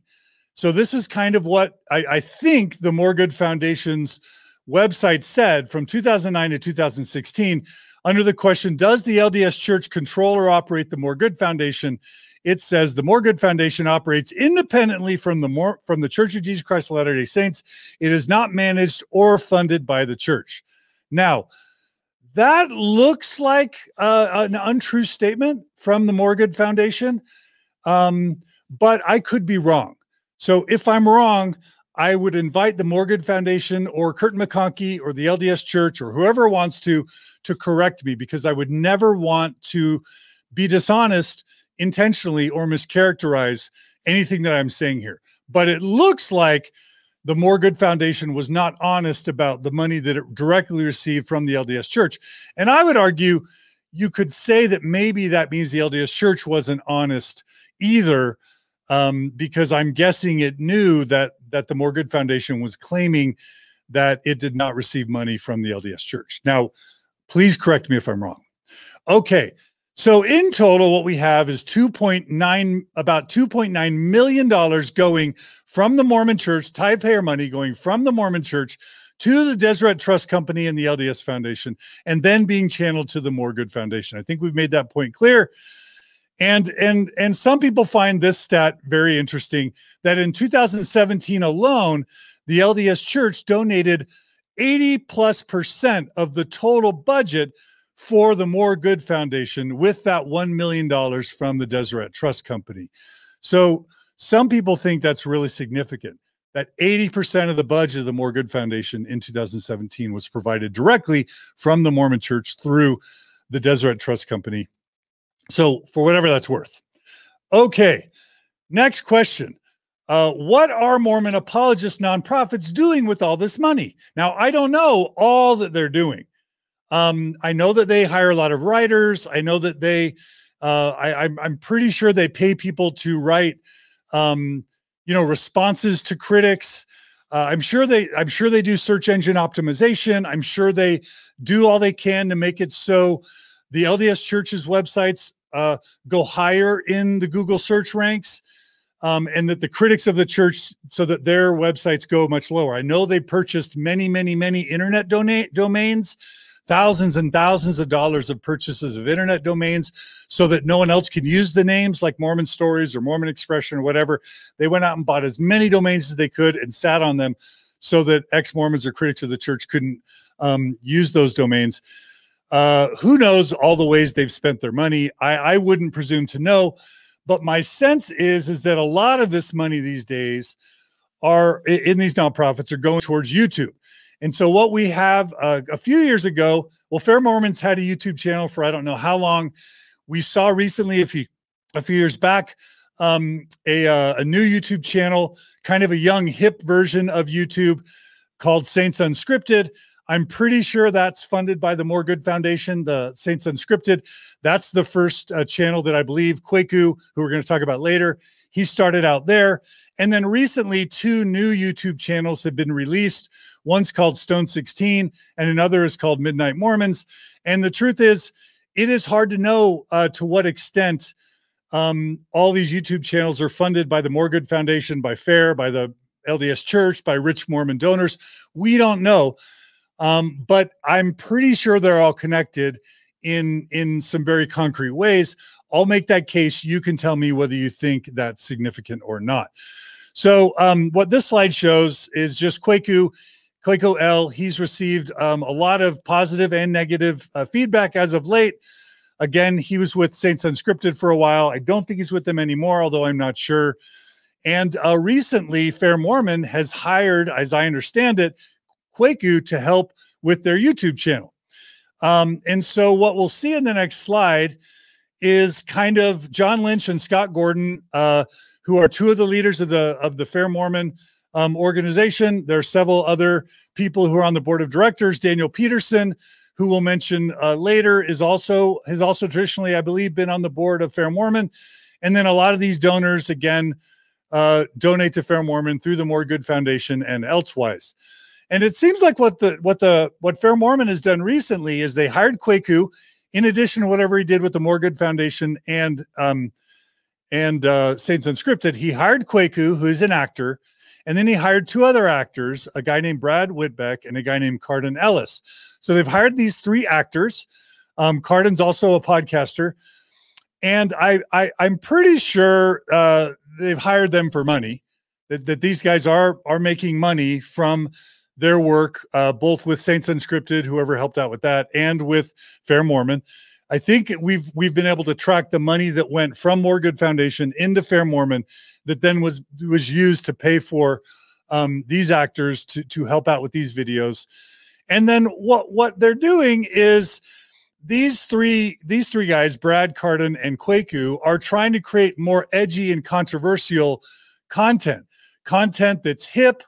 So this is kind of what I, I think the More Good Foundation's website said from 2009 to 2016 under the question Does the LDS Church control or operate the More Good Foundation? It says the More Good Foundation operates independently from the from the Church of Jesus Christ of Latter-day Saints. It is not managed or funded by the church. Now, that looks like uh, an untrue statement from the More Good Foundation, um, but I could be wrong. So if I'm wrong, I would invite the More Good Foundation or Curtin McConkie or the LDS Church or whoever wants to to correct me because I would never want to be dishonest intentionally or mischaracterize anything that I'm saying here. But it looks like the More Good Foundation was not honest about the money that it directly received from the LDS Church. And I would argue you could say that maybe that means the LDS Church wasn't honest either, um, because I'm guessing it knew that that the More Good Foundation was claiming that it did not receive money from the LDS Church. Now, please correct me if I'm wrong. Okay, so in total, what we have is 2.9, about 2.9 million dollars going from the Mormon Church, tithe payer money going from the Mormon Church to the Deseret Trust Company and the LDS Foundation, and then being channeled to the More Good Foundation. I think we've made that point clear. And and and some people find this stat very interesting that in 2017 alone, the LDS Church donated 80 plus percent of the total budget for the More Good Foundation with that $1 million from the Deseret Trust Company. So some people think that's really significant that 80% of the budget of the More Good Foundation in 2017 was provided directly from the Mormon Church through the Deseret Trust Company. So, for whatever that's worth. Okay, next question. Uh, what are Mormon apologist nonprofits doing with all this money? Now, I don't know all that they're doing. Um, I know that they hire a lot of writers. I know that they, uh, I, I'm, pretty sure they pay people to write, um, you know, responses to critics. Uh, I'm sure they, I'm sure they do search engine optimization. I'm sure they do all they can to make it so the LDS Church's websites uh, go higher in the Google search ranks. Um, and that the critics of the church, so that their websites go much lower. I know they purchased many, many, many internet dona- domains thousands and thousands of dollars of purchases of internet domains so that no one else can use the names like Mormon Stories or Mormon Expression or whatever. They went out and bought as many domains as they could and sat on them so that ex Mormons or critics of the church couldn't um, use those domains. Uh, who knows all the ways they've spent their money? I, I wouldn't presume to know, but my sense is is that a lot of this money these days are in these nonprofits are going towards YouTube. And so, what we have uh, a few years ago, well, Fair Mormons had a YouTube channel for I don't know how long. We saw recently, a few a few years back, um, a uh, a new YouTube channel, kind of a young hip version of YouTube, called Saints Unscripted. I'm pretty sure that's funded by the More Good Foundation, the Saints Unscripted. That's the first uh, channel that I believe Kwaku, who we're going to talk about later, he started out there. And then recently, two new YouTube channels have been released. One's called Stone 16, and another is called Midnight Mormons. And the truth is, it is hard to know uh, to what extent um, all these YouTube channels are funded by the More Good Foundation, by FAIR, by the LDS Church, by rich Mormon donors. We don't know. Um, but I'm pretty sure they're all connected in in some very concrete ways. I'll make that case. You can tell me whether you think that's significant or not. So, um, what this slide shows is just Kwaku, Kwaku El. He's received um, a lot of positive and negative uh, feedback as of late. Again, he was with Saints Unscripted for a while. I don't think he's with them anymore, although I'm not sure. And uh, recently, Fair Mormon has hired, as I understand it, Kwaku to help with their YouTube channel. Um, and so, what we'll see in the next slide is kind of John Lynch and Scott Gordon, uh, who are two of the leaders of the of the Fair Mormon um, organization. There are several other people who are on the board of directors. Daniel Peterson, who we'll mention uh, later, is also has also traditionally, I believe, been on the board of Fair Mormon. And then a lot of these donors, again, uh, donate to Fair Mormon through the More Good Foundation and elsewise. And it seems like what the what the what Fair Mormon has done recently is they hired Kwaku, in addition to whatever he did with the More Good Foundation and um, and uh, Saints Unscripted, he hired Kwaku, who is an actor, and then he hired two other actors, a guy named Brad Whitbeck and a guy named Cardon Ellis. So they've hired these three actors. Um, Cardon's also a podcaster, and I, I am pretty sure uh, they've hired them for money. That, that these guys are are making money from their work, uh, both with Saints Unscripted, whoever helped out with that, and with Fair Mormon. I think we've we've been able to track the money that went from More Good Foundation into Fair Mormon, that then was was used to pay for um, these actors to to help out with these videos. And then what what they're doing is these three these three guys, Brad Cardon and Kwaku, are trying to create more edgy and controversial content, content that's hip,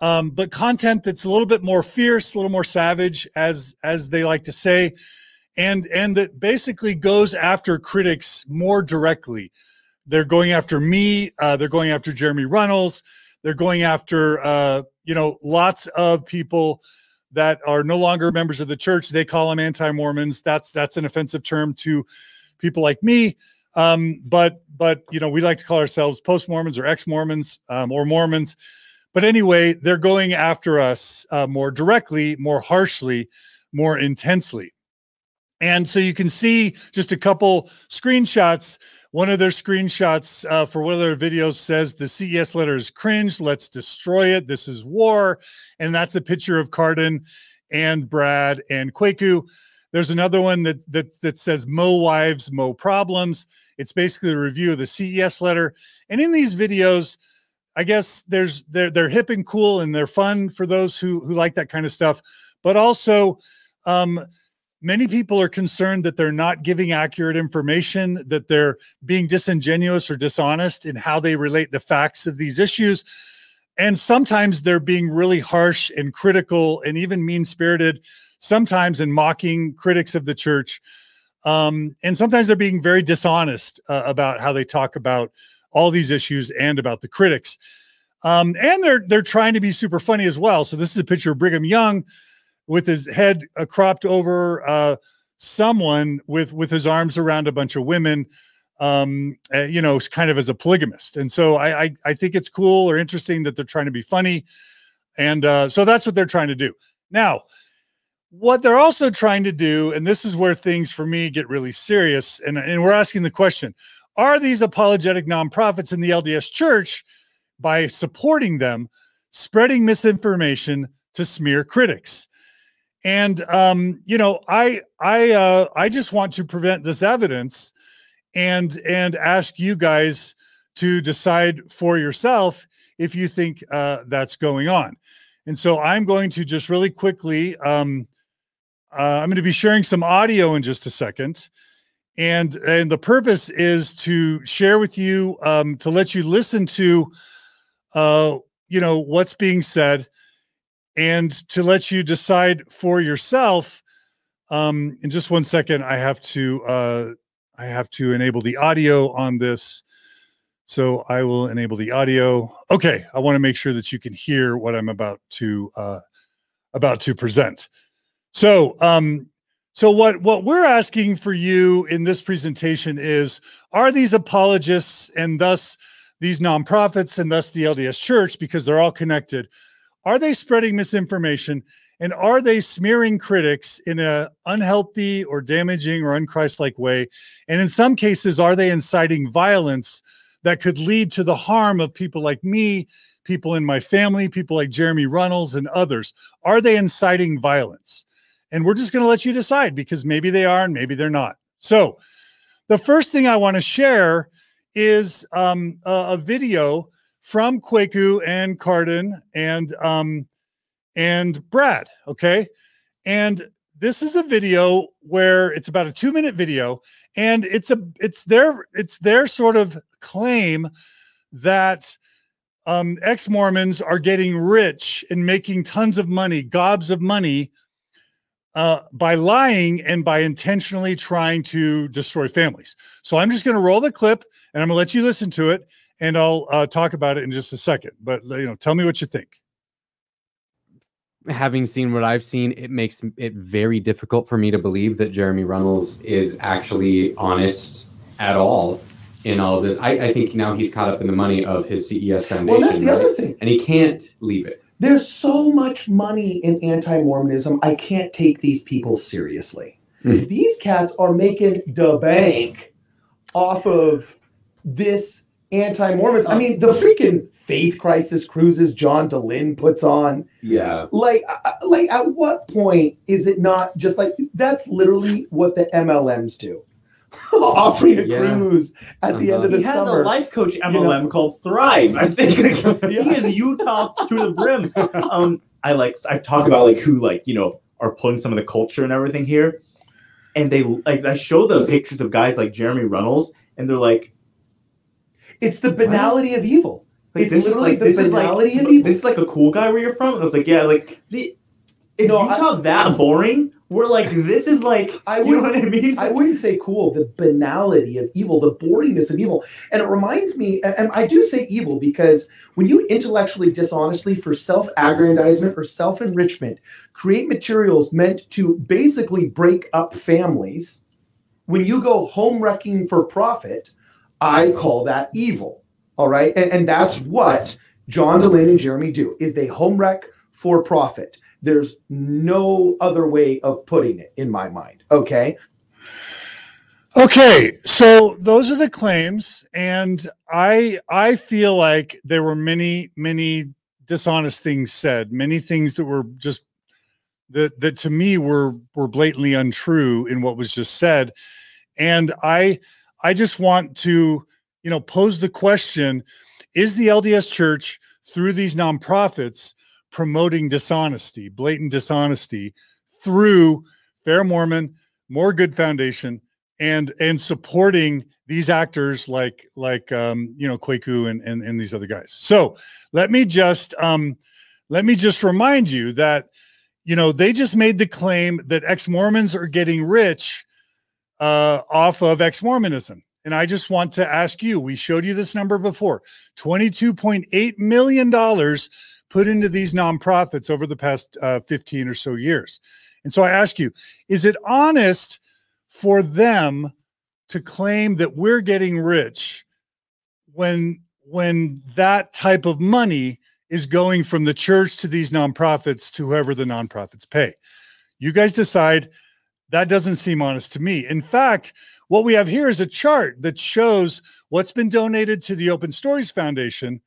um, but content that's a little bit more fierce, a little more savage, as as they like to say, and and that basically goes after critics more directly. They're going after me. Uh, they're going after Jeremy Runnells. They're going after uh, you know lots of people that are no longer members of the church. They call them anti-Mormons. That's that's an offensive term to people like me. Um, but but you know we like to call ourselves post-Mormons or ex-Mormons um, or Mormons. But anyway, they're going after us uh, more directly, more harshly, more intensely. And so you can see just a couple screenshots. One of their screenshots uh, for one of their videos says the CES letter is cringe. Let's destroy it. This is war. And that's a picture of Cardon and Brad and Kwaku. There's another one that, that, that says Mo Wives, Mo Problems. It's basically a review of the CES letter. And in these videos, I guess there's they're they're hip and cool and they're fun for those who who like that kind of stuff. But also, um, many people are concerned that they're not giving accurate information, that they're being disingenuous or dishonest in how they relate the facts of these issues. And sometimes they're being really harsh and critical and even mean spirited, sometimes in mocking critics of the church. Um, and sometimes they're being very dishonest uh, about how they talk about all these issues and about the critics. Um, and they're they're trying to be super funny as well. So this is a picture of Brigham Young with his head uh, cropped over uh, someone with with his arms around a bunch of women um uh, you know kind of as a polygamist. And so I, I, I think it's cool or interesting that they're trying to be funny. And uh so that's what they're trying to do. Now what they're also trying to do and this is where things for me get really serious and and we're asking the question are these apologetic nonprofits in the LDS church by supporting them spreading misinformation to smear critics and um, you know, I I uh, I just want to prevent this evidence, and and ask you guys to decide for yourself if you think uh, that's going on. And so I'm going to just really quickly. Um, uh, I'm going to be sharing some audio in just a second, and and the purpose is to share with you um, to let you listen to, uh, you know, what's being said and to let you decide for yourself. Um, in just one second, I have to uh, I have to enable the audio on this. So I will enable the audio. Okay, I want to make sure that you can hear what I'm about to uh, about to present. So, um, so what what we're asking for you in this presentation is: Are these apologists and thus these nonprofits and thus the LDS Church, because they're all connected, are they spreading misinformation? And are they smearing critics in an unhealthy or damaging or unchristlike way? And in some cases, are they inciting violence that could lead to the harm of people like me, people in my family, people like Jeremy Runnells and others? Are they inciting violence? And we're just going to let you decide because maybe they are and maybe they're not. So, the first thing I want to share is um, a, a video from Kwaku and Cardon and um, and Brad. Okay, and this is a video where it's about a two minute video, and it's a it's their it's their sort of claim that um, ex Mormons are getting rich and making tons of money, gobs of money. Uh, by lying and by intentionally trying to destroy families. So I'm just going to roll the clip and I'm going to let you listen to it and I'll uh, talk about it in just a second. But you know, tell me what you think. Having seen what I've seen, it makes it very difficult for me to believe that Jeremy Runnells is actually honest at all in all of this. I, I think now he's caught up in the money of his CES foundation. Well, that's the right? other thing, and he can't leave it. There's so much money in anti-Mormonism. I can't take these people seriously. Mm-hmm. These cats are making the bank off of this anti-Mormons. I mean, the freaking faith crisis cruises John Dehlin puts on. Yeah. Like, uh, uh, like at what point is it not just like that's literally what the MLMs do? Offering a yeah. cruise at uh-huh. the end of the he summer. He has a life coach MLM you know? called Thrive. I think yeah. he is Utah to the brim. Um, I like I talk about like who like you know are pulling some of the culture and everything here, and they like I show them pictures of guys like Jeremy Runnells, and they're like, it's the banality of evil. It's this literally like the is like banality of evil. this is like a cool guy where you're from. I was like, yeah, like the, is No, I- Utah that boring? We're like, this is like, I you know what I mean? I wouldn't say cool, the banality of evil, the boringness of evil. And it reminds me, and I do say evil because when you intellectually dishonestly for self aggrandizement or self enrichment create materials meant to basically break up families, when you go home wrecking for profit, I call that evil. All right. And, and that's what John Dehlin and Jeremy do is they home wreck for profit. There's no other way of putting it in my mind. Okay. Okay, so those are the claims, and I I feel like there were many many dishonest things said, many things that were just that that to me were were blatantly untrue in what was just said, and I I just want to you know pose the question: Is the LDS Church through these nonprofits promoting dishonesty, blatant dishonesty through Fair Mormon, More Good Foundation? and and supporting these actors like like um you know Kwaku and, and and these other guys. So let me just um let me just remind you that you know they just made the claim that ex-Mormons are getting rich uh off of ex-Mormonism. And I just want to ask you, we showed you this number before. $22.8 million put into these nonprofits over the past uh, 15 or so years. And so I ask you, is it honest for them to claim that we're getting rich when when that type of money is going from the church to these nonprofits to whoever the nonprofits pay you guys decide that doesn't seem honest to me in fact what we have here is a chart that shows what's been donated to the open stories foundation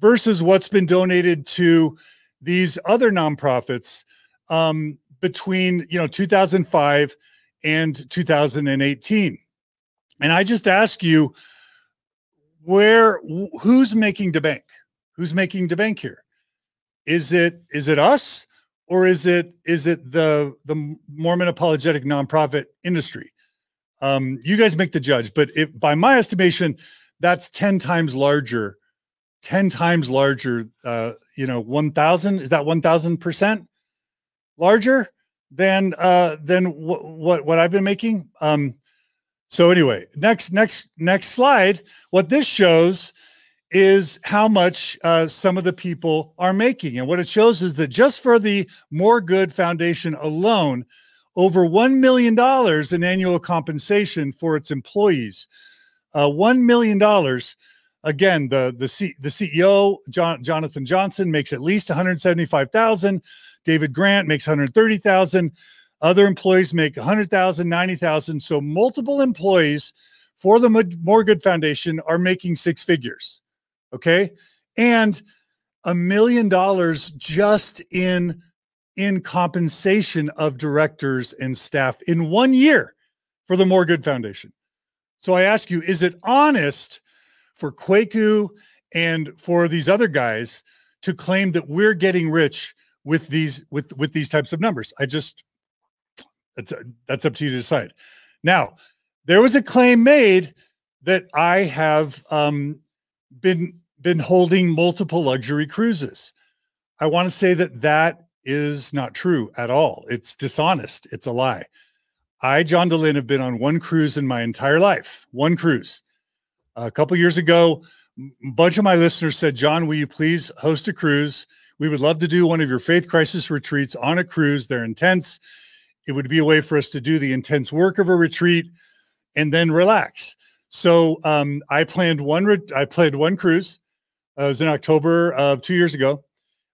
versus what's been donated to these other nonprofits um, between you know 2005 and 2018. And I just ask you, where who's making the bank? Who's making the bank here? Is it is it us or is it is it the the Mormon apologetic nonprofit industry? Um, you guys make the judge, but if by my estimation, that's 10 times larger, 10 times larger, uh, you know, 1000 is that 1000 percent larger? than uh than what what what I've been making. Um so anyway, next next next slide, what this shows is how much uh, some of the people are making. And what it shows is that just for the More Good Foundation alone, over $1 million in annual compensation for its employees. Uh, $1 million. Again, the, the, C, the CEO, John, Jonathan Johnson, makes at least 175000 David Grant makes 130,000. Other employees make 100,000, 90,000. So multiple employees for the More Good Foundation are making six figures. Okay? And a million dollars just in in compensation of directors and staff in one year for the More Good Foundation. So I ask you, is it honest for Kwaku and for these other guys to claim that we're getting rich with these with with these types of numbers. I just that's that's up to you to decide. Now, there was a claim made that I have um, been been holding multiple luxury cruises. I want to say that that is not true at all. It's dishonest. It's a lie. I, John Dehlin, have been on one cruise in my entire life. One cruise. A couple years ago, a bunch of my listeners said, "John, will you please host a cruise?" We would love to do one of your faith crisis retreats on a cruise. They're intense. It would be a way for us to do the intense work of a retreat and then relax. So um, I planned one. I planned one cruise. Uh, it was in October of two years ago.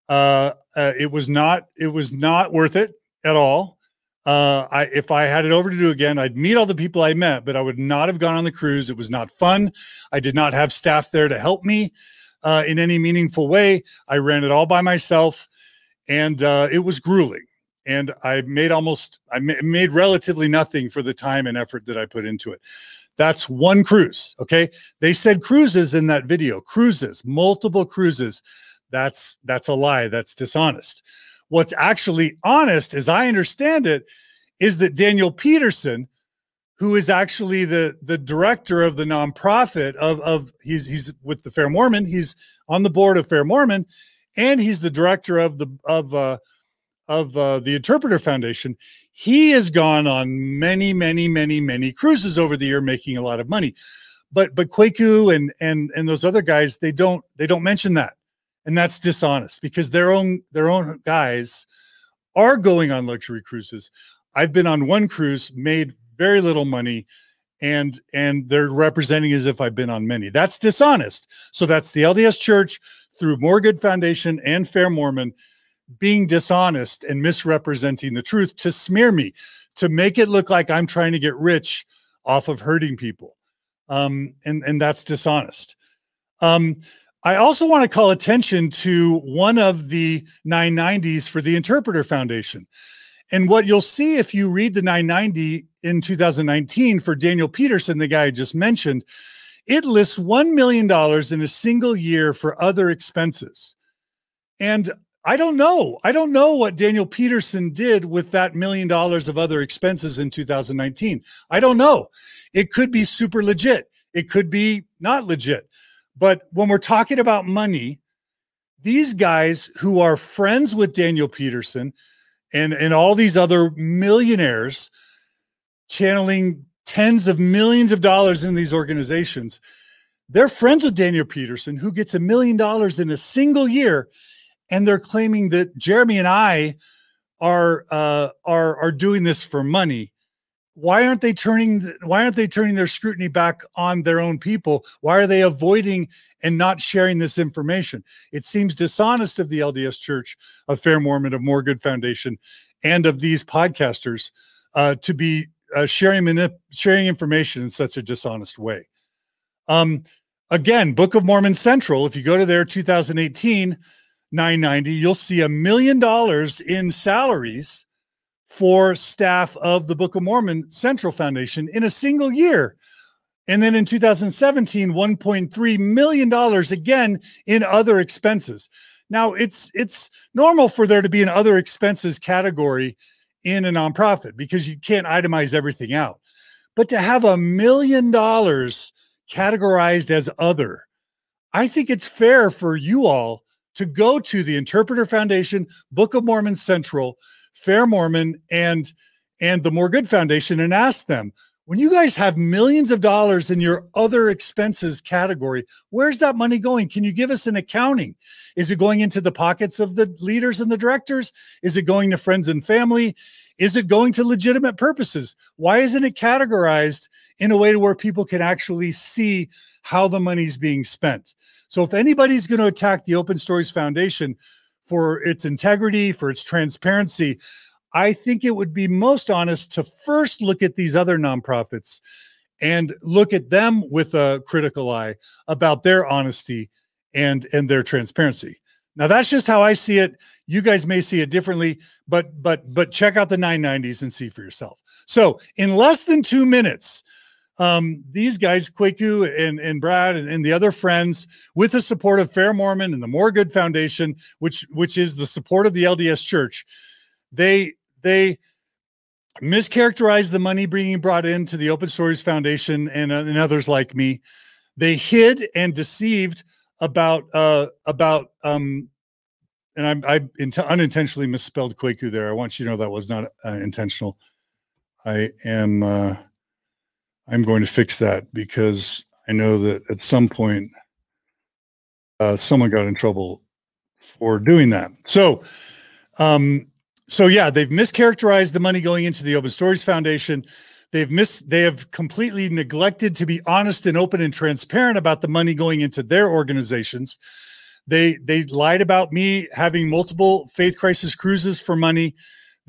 Uh, uh, it was not. It was not worth it at all. I, if I had it over to do again, I'd meet all the people I met, but I would not have gone on the cruise. It was not fun. I did not have staff there to help me in any meaningful way. I ran it all by myself, and it was grueling. And I made almost, I ma- made relatively nothing for the time and effort that I put into it. That's one cruise. Okay, they said cruises in that video. Cruises, multiple cruises. That's that's a lie. That's dishonest. What's actually honest, as I understand it, is that Daniel Peterson, who is actually the the director of the nonprofit of of he's he's with the Fair Mormon. He's on the board of Fair Mormon, and he's the director of the of uh, of uh, the Interpreter Foundation. He has gone on many, many, many, many cruises over the year, making a lot of money. But but Kwaku and and and those other guys, they don't they don't mention that, and that's dishonest because their own their own guys are going on luxury cruises. I've been on one cruise, made very little money, and and they're representing as if I've been on many. That's dishonest. So that's the LDS Church through More Good Foundation and Fair Mormon being dishonest and misrepresenting the truth to smear me, to make it look like I'm trying to get rich off of hurting people. Um, and, and that's dishonest. Um, I also want to call attention to one of the 990s for the Interpreter Foundation. And what you'll see if you read the 990 in 2019 for Daniel Peterson, the guy I just mentioned, it lists $1 million in a single year for other expenses. And I don't know. I don't know what Daniel Peterson did with that million dollars of other expenses in 2019. I don't know. It could be super legit. It could be not legit. But when we're talking about money, these guys who are friends with Daniel Peterson and, and all these other millionaires channeling tens of millions of dollars in these organizations, they're friends with Daniel Peterson, who gets a million dollars in a single year and they're claiming that Jeremy and I are uh, are are doing this for money. Why aren't they turning Why aren't they turning their scrutiny back on their own people? Why are they avoiding and not sharing this information? It seems dishonest of the LDS Church, of Fair Mormon, of More Good Foundation, and of these podcasters uh, to be uh, sharing sharing information in such a dishonest way. Um, again, Book of Mormon Central. If you go to their 2018 990, you'll see a million dollars in salaries for staff of the Book of Mormon Central Foundation in a single year. And then in 2017, 1.3 million dollars again in other expenses. Now it's it's normal for there to be an other expenses category in a nonprofit because you can't itemize everything out. But to have a million dollars categorized as other, I think it's fair for you all to go to the Interpreter Foundation, Book of Mormon Central, Fair Mormon, and and the More Good Foundation and ask them, when you guys have millions of dollars in your other expenses category, where's that money going? Can you give us an accounting? Is it going into the pockets of the leaders and the directors? Is it going to friends and family? Is it going to legitimate purposes? Why isn't it categorized in a way to where people can actually see how the money's being spent? So if anybody's going to attack the Open Stories Foundation for its integrity, for its transparency, I think it would be most honest to first look at these other nonprofits and look at them with a critical eye about their honesty and and their transparency. Now that's just how I see it. You guys may see it differently, but but but check out the 990s and see for yourself. So in less than two minutes, um, these guys, Kwaku and, and Brad and, and, the other friends, with the support of Fair Mormon and the More Good Foundation, which which is the support of the LDS Church, they they mischaracterized the money being brought into the Open Stories Foundation and, uh, and others like me. They hid and deceived about uh, about um, and I, I unintentionally misspelled Kwaku there. I want you to know that was not uh, intentional. I am. I'm going to fix that because I know that at some point uh, someone got in trouble for doing that. So, um, so yeah, they've mischaracterized the money going into the Open Stories Foundation. They've mis they have completely neglected to be honest and open and transparent about the money going into their organizations. They they lied about me having multiple faith crisis cruises for money.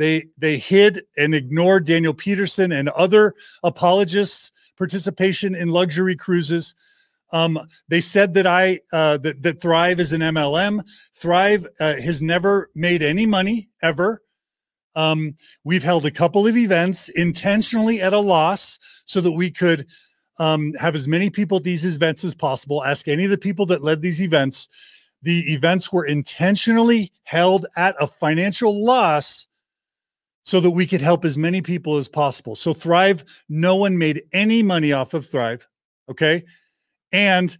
They they hid and ignored Daniel Peterson and other apologists' participation in luxury cruises. Um, they said that I uh, that that Thrive is an MLM. Thrive uh, has never made any money ever. Um, we've held a couple of events intentionally at a loss so that we could um, have as many people at these events as possible. Ask any of the people that led these events. The events were intentionally held at a financial loss so that we could help as many people as possible. So Thrive, no one made any money off of Thrive. Okay. And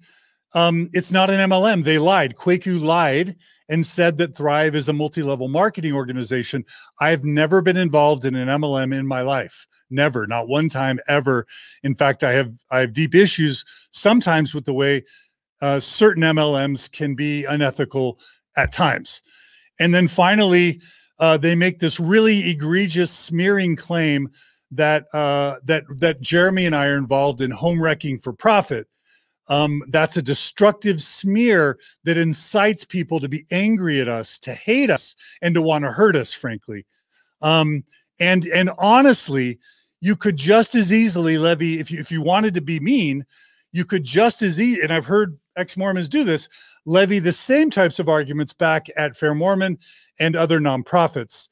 um, it's not an MLM. They lied. Kwaku lied and said that Thrive is a multi level marketing organization. I've never been involved in an MLM in my life. Never, not one time ever. In fact, I have I have deep issues sometimes with the way uh, certain MLMs can be unethical at times. And then finally, uh, they make this really egregious smearing claim that uh, that that Jeremy and I are involved in home wrecking for profit um, that's a destructive smear that incites people to be angry at us, to hate us, and to want to hurt us, frankly. Um, and and honestly, you could just as easily levy if you if you wanted to be mean, you could just as easy. And I've heard ex Mormons do this, levy the same types of arguments back at Fair Mormon and other nonprofits.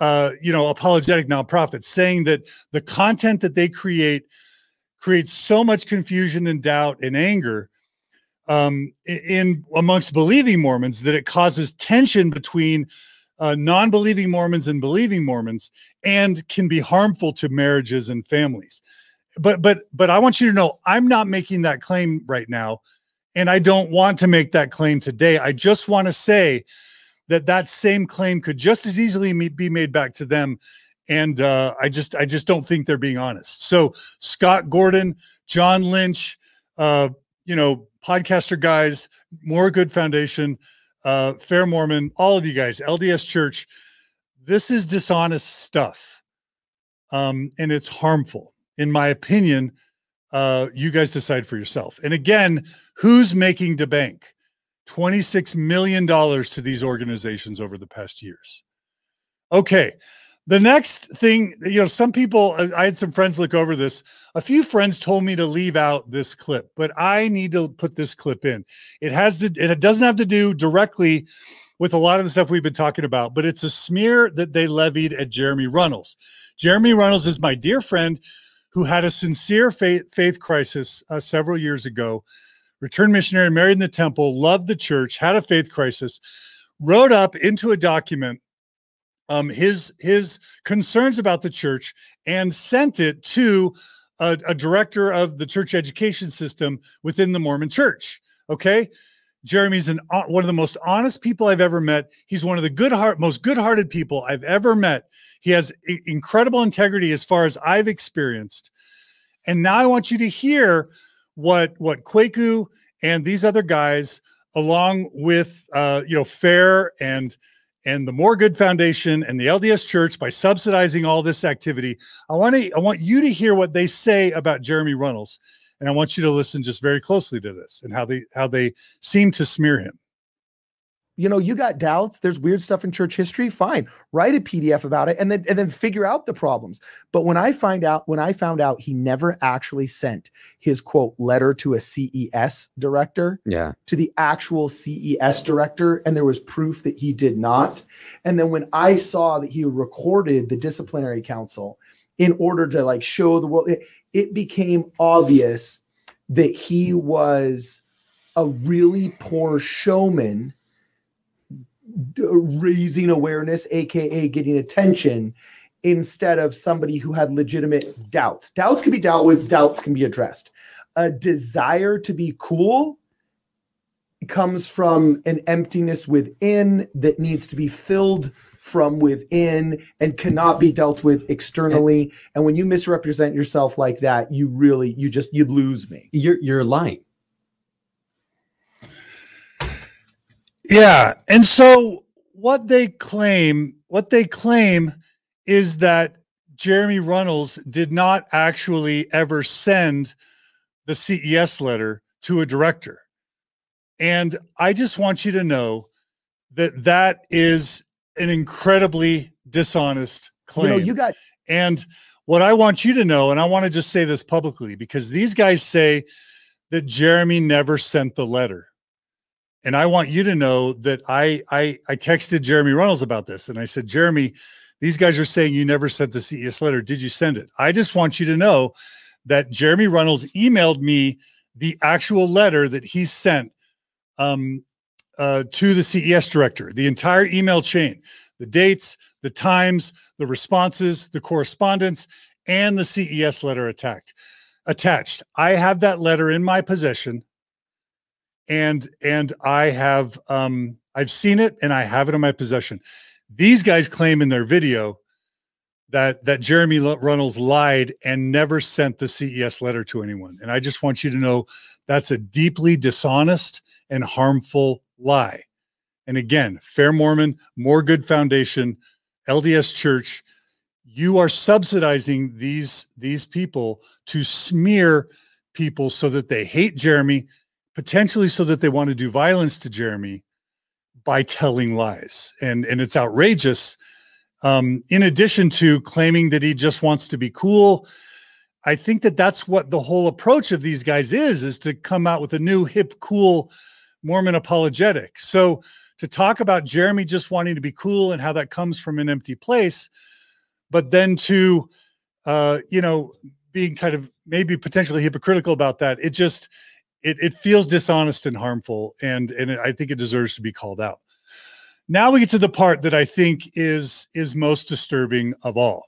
Uh, you know, apologetic nonprofits, saying that the content that they create creates so much confusion and doubt and anger um, in amongst believing Mormons that it causes tension between uh, non-believing Mormons and believing Mormons, and can be harmful to marriages and families. But but but I want you to know I'm not making that claim right now, and I don't want to make that claim today. I just want to say that that same claim could just as easily be made back to them and uh, I just I just don't think they're being honest. So Scott Gordon, John Lynch, uh, you know, podcaster guys, More Good Foundation, uh, Fair Mormon, all of you guys, LDS Church, this is dishonest stuff, um, and it's harmful, in my opinion. Uh, you guys decide for yourself. And again, who's making the bank? $26 million to these organizations over the past years. Okay, the next thing, you know, some people, I had some friends look over this. A few friends told me to leave out this clip, but I need to put this clip in. It has to, it doesn't have to do directly with a lot of the stuff we've been talking about, but it's a smear that they levied at Jeremy Runnells. Jeremy Runnells is my dear friend who had a sincere faith, faith crisis uh, several years ago, returned missionary, married in the temple, loved the church, had a faith crisis, wrote up into a document um, his his concerns about the church and sent it to a, a, director of the church education system within the Mormon Church. Okay, Jeremy's an one of the most honest people I've ever met. He's one of the good heart, most good-hearted people I've ever met. He has incredible integrity as far as I've experienced. And now I want you to hear what what Kwaku and these other guys, along with uh, you know Fair and and the More Good Foundation and the LDS Church by subsidizing all this activity. I want to I want you to hear what they say about Jeremy Runnells, and I want you to listen just very closely to this and how they how they seem to smear him you know, you got doubts, there's weird stuff in church history, fine. Write a PDF about it and then and then figure out the problems. But when I find out when I found out he never actually sent his quote letter to a CES director, yeah, to the actual CES director and there was proof that he did not. And then when I saw that he recorded the disciplinary council in order to like show the world it, it became obvious that he was a really poor showman raising awareness, aka getting attention, instead of somebody who had legitimate doubts. Doubts can be dealt with, doubts can be addressed. A desire to be cool comes from an emptiness within that needs to be filled from within and cannot be dealt with externally and when you misrepresent yourself like that you really you just you lose me you're you're lying Yeah. And so what they claim, what they claim is that Jeremy Runnells did not actually ever send the CES letter to a director. And I just want you to know that that is an incredibly dishonest claim. You know, you got and what I want you to know, and I want to just say this publicly because these guys say that Jeremy never sent the letter and I want you to know that I I I texted Jeremy Runnells about this, and I said, Jeremy, these guys are saying you never sent the CES letter. Did you send it? I just want you to know that Jeremy Runnells emailed me the actual letter that he sent um, uh, to the CES director, the entire email chain, the dates, the times, the responses, the correspondence, and the CES letter attacked attached. I have that letter in my possession, and and I have um, I've seen it and I have it in my possession. These guys claim in their video that that Jeremy Runnells lied and never sent the CES letter to anyone. And I just want you to know that's a deeply dishonest and harmful lie. And again, Fair Mormon, More Good Foundation, LDS Church, you are subsidizing these these people to smear people so that they hate Jeremy, potentially so that they want to do violence to Jeremy by telling lies. And and it's outrageous. Um, in addition to claiming that he just wants to be cool, I think that that's what the whole approach of these guys is: is to come out with a new hip, cool Mormon apologetic. So to talk about Jeremy just wanting to be cool and how that comes from an empty place but then to uh, you know being kind of maybe potentially hypocritical about that it just it, it feels dishonest and harmful and and i think it deserves to be called out. Now we get to the part that i think is is most disturbing of all.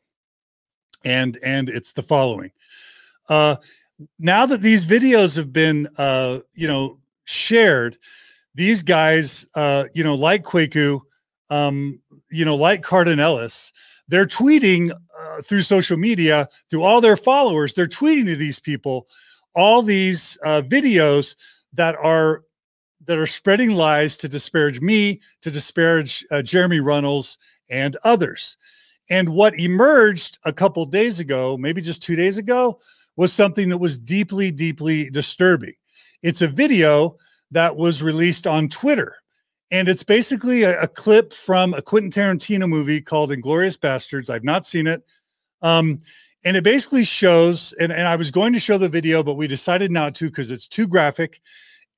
And and it's the following. Uh now that these videos have been uh you know shared these guys uh you know like Kwaku um you know like Cardon Ellis they're tweeting uh, through social media, through all their followers, they're tweeting to these people all these uh, videos that are that are spreading lies to disparage me, to disparage uh, Jeremy Runnells and others. And what emerged a couple days ago, maybe just two days ago, was something that was deeply, deeply disturbing. It's a video that was released on Twitter and it's basically a, a, clip from a Quentin Tarantino movie called Inglourious Basterds. I've not seen it. Um, and it basically shows, and, and I was going to show the video, but we decided not to because it's too graphic.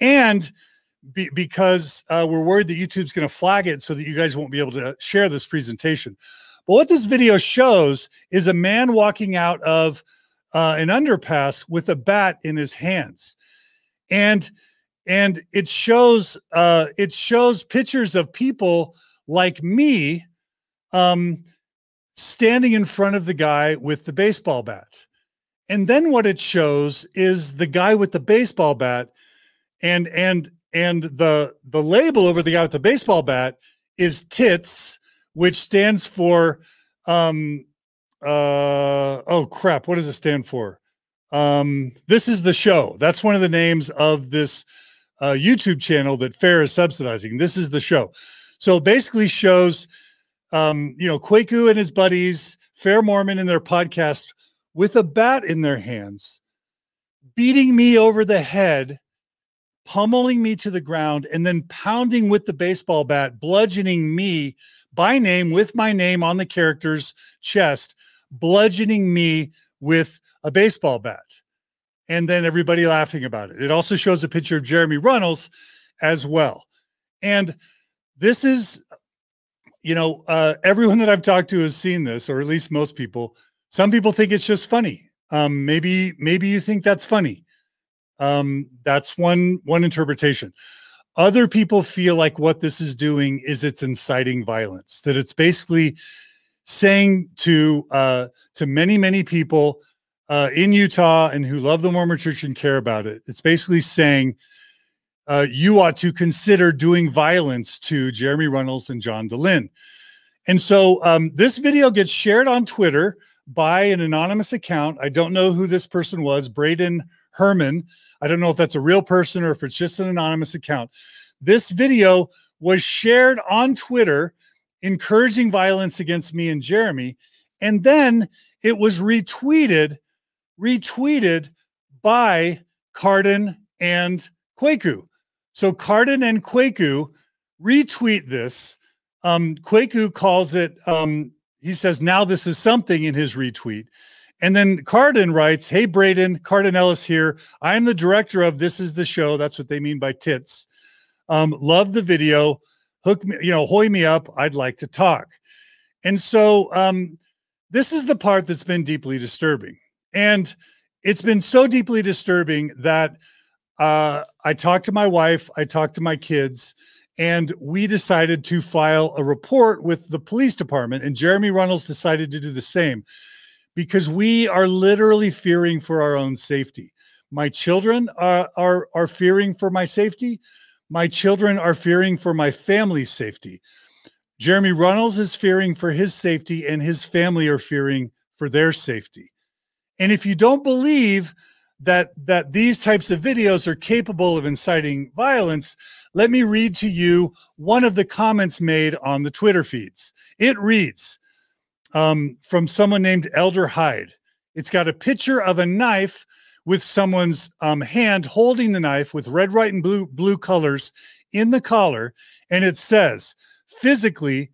And be, because uh, we're worried that YouTube's going to flag it so that you guys won't be able to share this presentation. But what this video shows is a man walking out of uh, an underpass with a bat in his hands. And and it shows uh, it shows pictures of people like me um, standing in front of the guy with the baseball bat. And then what it shows is the guy with the baseball bat and and and the the label over the guy with the baseball bat is tits which stands for um uh oh crap what does it stand for um this is the show that's one of the names of this uh, YouTube channel that Fair is subsidizing. This is the show. So basically shows, um, you know, Kwaku and his buddies, Fair Mormon in their podcast with a bat in their hands, beating me over the head, pummeling me to the ground, and then pounding with the baseball bat, bludgeoning me by name with my name on the character's chest, bludgeoning me with a baseball bat and then everybody laughing about it. It also shows a picture of Jeremy Runnells as well. And this is, you know, uh, everyone that I've talked to has seen this, or at least most people. Some people think it's just funny. Um, maybe, maybe you think that's funny. Um, that's one one interpretation. Other people feel like what this is doing is it's inciting violence. That it's basically saying to uh, to many many people uh, in Utah and who love the Mormon church and care about it. It's basically saying uh, you ought to consider doing violence to Jeremy Runnells and John Dehlin. And so um, this video gets shared on Twitter by an anonymous account. I don't know who this person was, Braden Herman. I don't know if that's a real person or if it's just an anonymous account. This video was shared on Twitter, encouraging violence against me and Jeremy. And then it was retweeted retweeted by Cardon and Kwaku. So Cardon and Kwaku retweet this. Um, Kwaku calls it, um, he says, now this is something in his retweet. And then Cardon writes, Hey, Braden, Cardon Ellis here. I am the director of This Is the Show. That's what they mean by tits. Um, love the video. Hook me, you know, hoy me up. I'd like to talk. And so um, this is the part that's been deeply disturbing. And it's been so deeply disturbing that uh, I talked to my wife, I talked to my kids, And we decided to file a report with the police department, and Jeremy Runnells decided to do the same because we are literally fearing for our own safety. My children are, are, are fearing for my safety. My children are fearing for my family's safety. Jeremy Runnells is fearing for his safety, and his family are fearing for their safety. And if you don't believe that that these types of videos are capable of inciting violence, let me read to you one of the comments made on the Twitter feeds. It reads um, from someone named Elder Hyde. It's got a picture of a knife with someone's um, hand holding the knife with red, white, and blue blue colors in the collar, and it says, "Physically,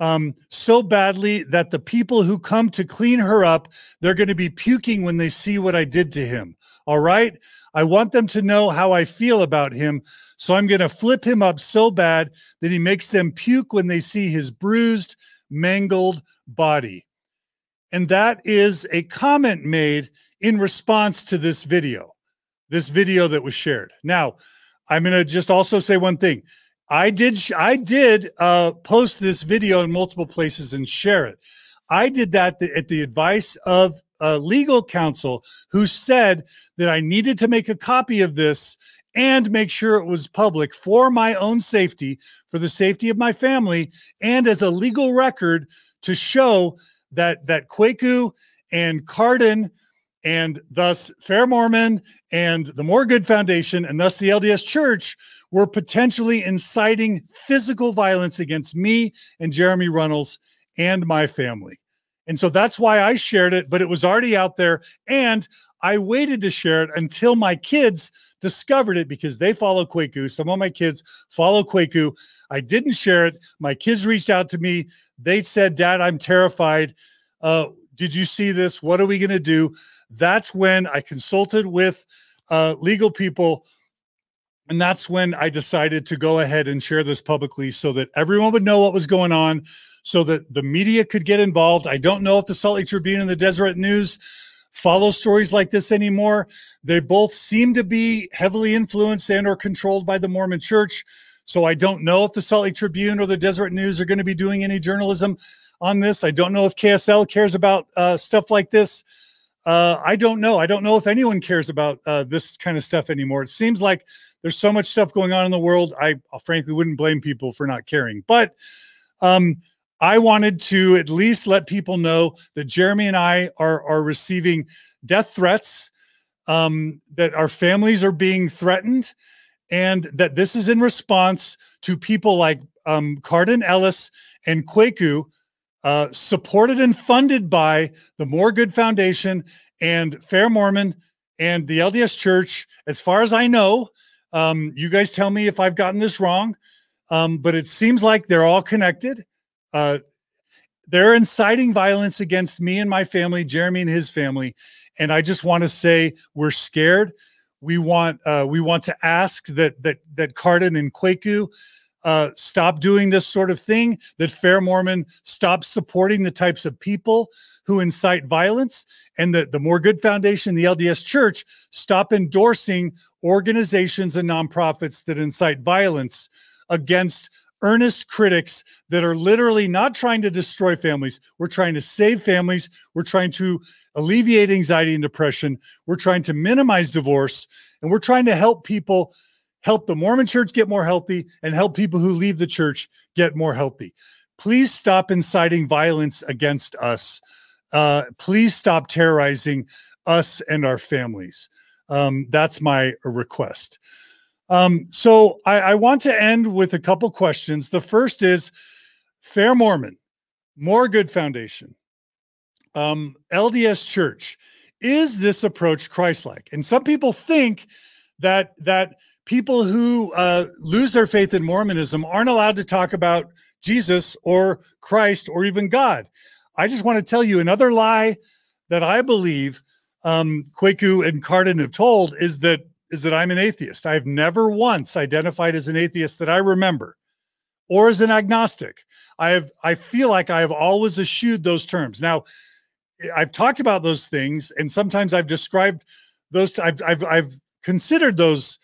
um, so badly that the people who come to clean her up, they're going to be puking when they see what I did to him. All right. I want them to know how I feel about him. So I'm going to flip him up so bad that he makes them puke when they see his bruised, mangled body. And that is a comment made in response to this video, this video that was shared. Now, I'm going to just also say one thing. I did I did uh, post this video in multiple places and share it. I did that at the advice of a legal counsel who said that I needed to make a copy of this and make sure it was public for my own safety, for the safety of my family, and as a legal record to show that that Kwaku and Cardon and thus Fair Mormon and the More Good Foundation and thus the LDS Church were potentially inciting physical violence against me and Jeremy Runnells and my family. And so that's why I shared it, but it was already out there. And I waited to share it until my kids discovered it because they follow Kwaku. Some of my kids follow Kwaku. I didn't share it. My kids reached out to me. They said, Dad, I'm terrified. Uh, did you see this? What are we going to do? That's when I consulted with uh, legal people and that's when I decided to go ahead and share this publicly so that everyone would know what was going on, so that the media could get involved. I don't know if the Salt Lake Tribune and the Deseret News follow stories like this anymore. They both seem to be heavily influenced and or controlled by the Mormon church. So I don't know if the Salt Lake Tribune or the Deseret News are going to be doing any journalism on this. I don't know if KSL cares about uh, stuff like this. Uh, I don't know. I don't know if anyone cares about uh, this kind of stuff anymore. It seems like there's so much stuff going on in the world. I frankly wouldn't blame people for not caring, but um, I wanted to at least let people know that Jeremy and I are are receiving death threats, um, that our families are being threatened, and that this is in response to people like um, Cardon Ellis and Kwaku, uh, supported and funded by the More Good Foundation and Fair Mormon and the LDS Church. As far as I know, um, you guys tell me if I've gotten this wrong, um, but it seems like they're all connected. Uh, they're inciting violence against me and my family, Jeremy and his family, and I just want to say we're scared. We want uh, we want to ask that that that Cardon and Kwaku uh, stop doing this sort of thing. That Fair Mormon stop supporting the types of people who incite violence, and that the More Good Foundation, the LDS Church, stop endorsing organizations and nonprofits that incite violence against earnest critics that are literally not trying to destroy families. We're trying to save families. We're trying to alleviate anxiety and depression. We're trying to minimize divorce. And we're trying to help people, help the Mormon church get more healthy and help people who leave the church get more healthy. Please stop inciting violence against us. Uh, please stop terrorizing us and our families. Um, that's my request. Um, so I, I, want to end with a couple questions. The first is Fair Mormon, More Good Foundation, um, LDS Church. Is this approach Christ-like? And some people think that that people who uh, lose their faith in Mormonism aren't allowed to talk about Jesus or Christ or even God. I just want to tell you another lie that I believe um, Kwaku and Cardon have told is that is that I'm an atheist. I've never once identified as an atheist that I remember, or as an agnostic. I have I feel like I have always eschewed those terms. Now, I've talked about those things, and sometimes I've described those. I've I've, I've considered those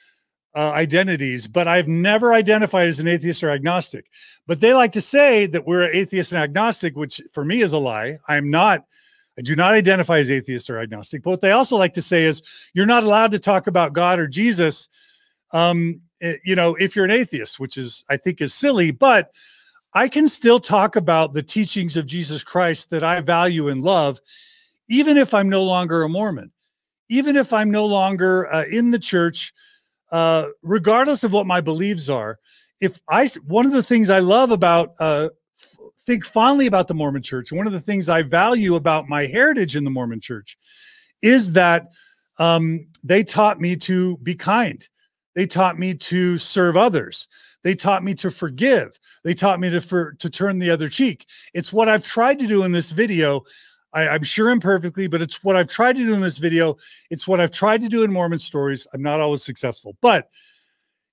uh, identities, but I've never identified as an atheist or agnostic. But they like to say that we're atheist and agnostic, which for me is a lie. I'm not. I do not identify as atheist or agnostic. But what they also like to say is you're not allowed to talk about God or Jesus, um, eh, you know, if you're an atheist, which is I think is silly. But I can still talk about the teachings of Jesus Christ that I value and love, even if I'm no longer a Mormon, even if I'm no longer uh, in the church uh, regardless of what my beliefs are, if I one of the things I love about uh, think fondly about the Mormon Church, one of the things I value about my heritage in the Mormon Church, is that um, they taught me to be kind. They taught me to serve others. They taught me to forgive. They taught me to for, to turn the other cheek. It's what I've tried to do in this video I, am sure imperfectly, but it's what I've tried to do in this video. It's what I've tried to do in Mormon stories. I'm not always successful, but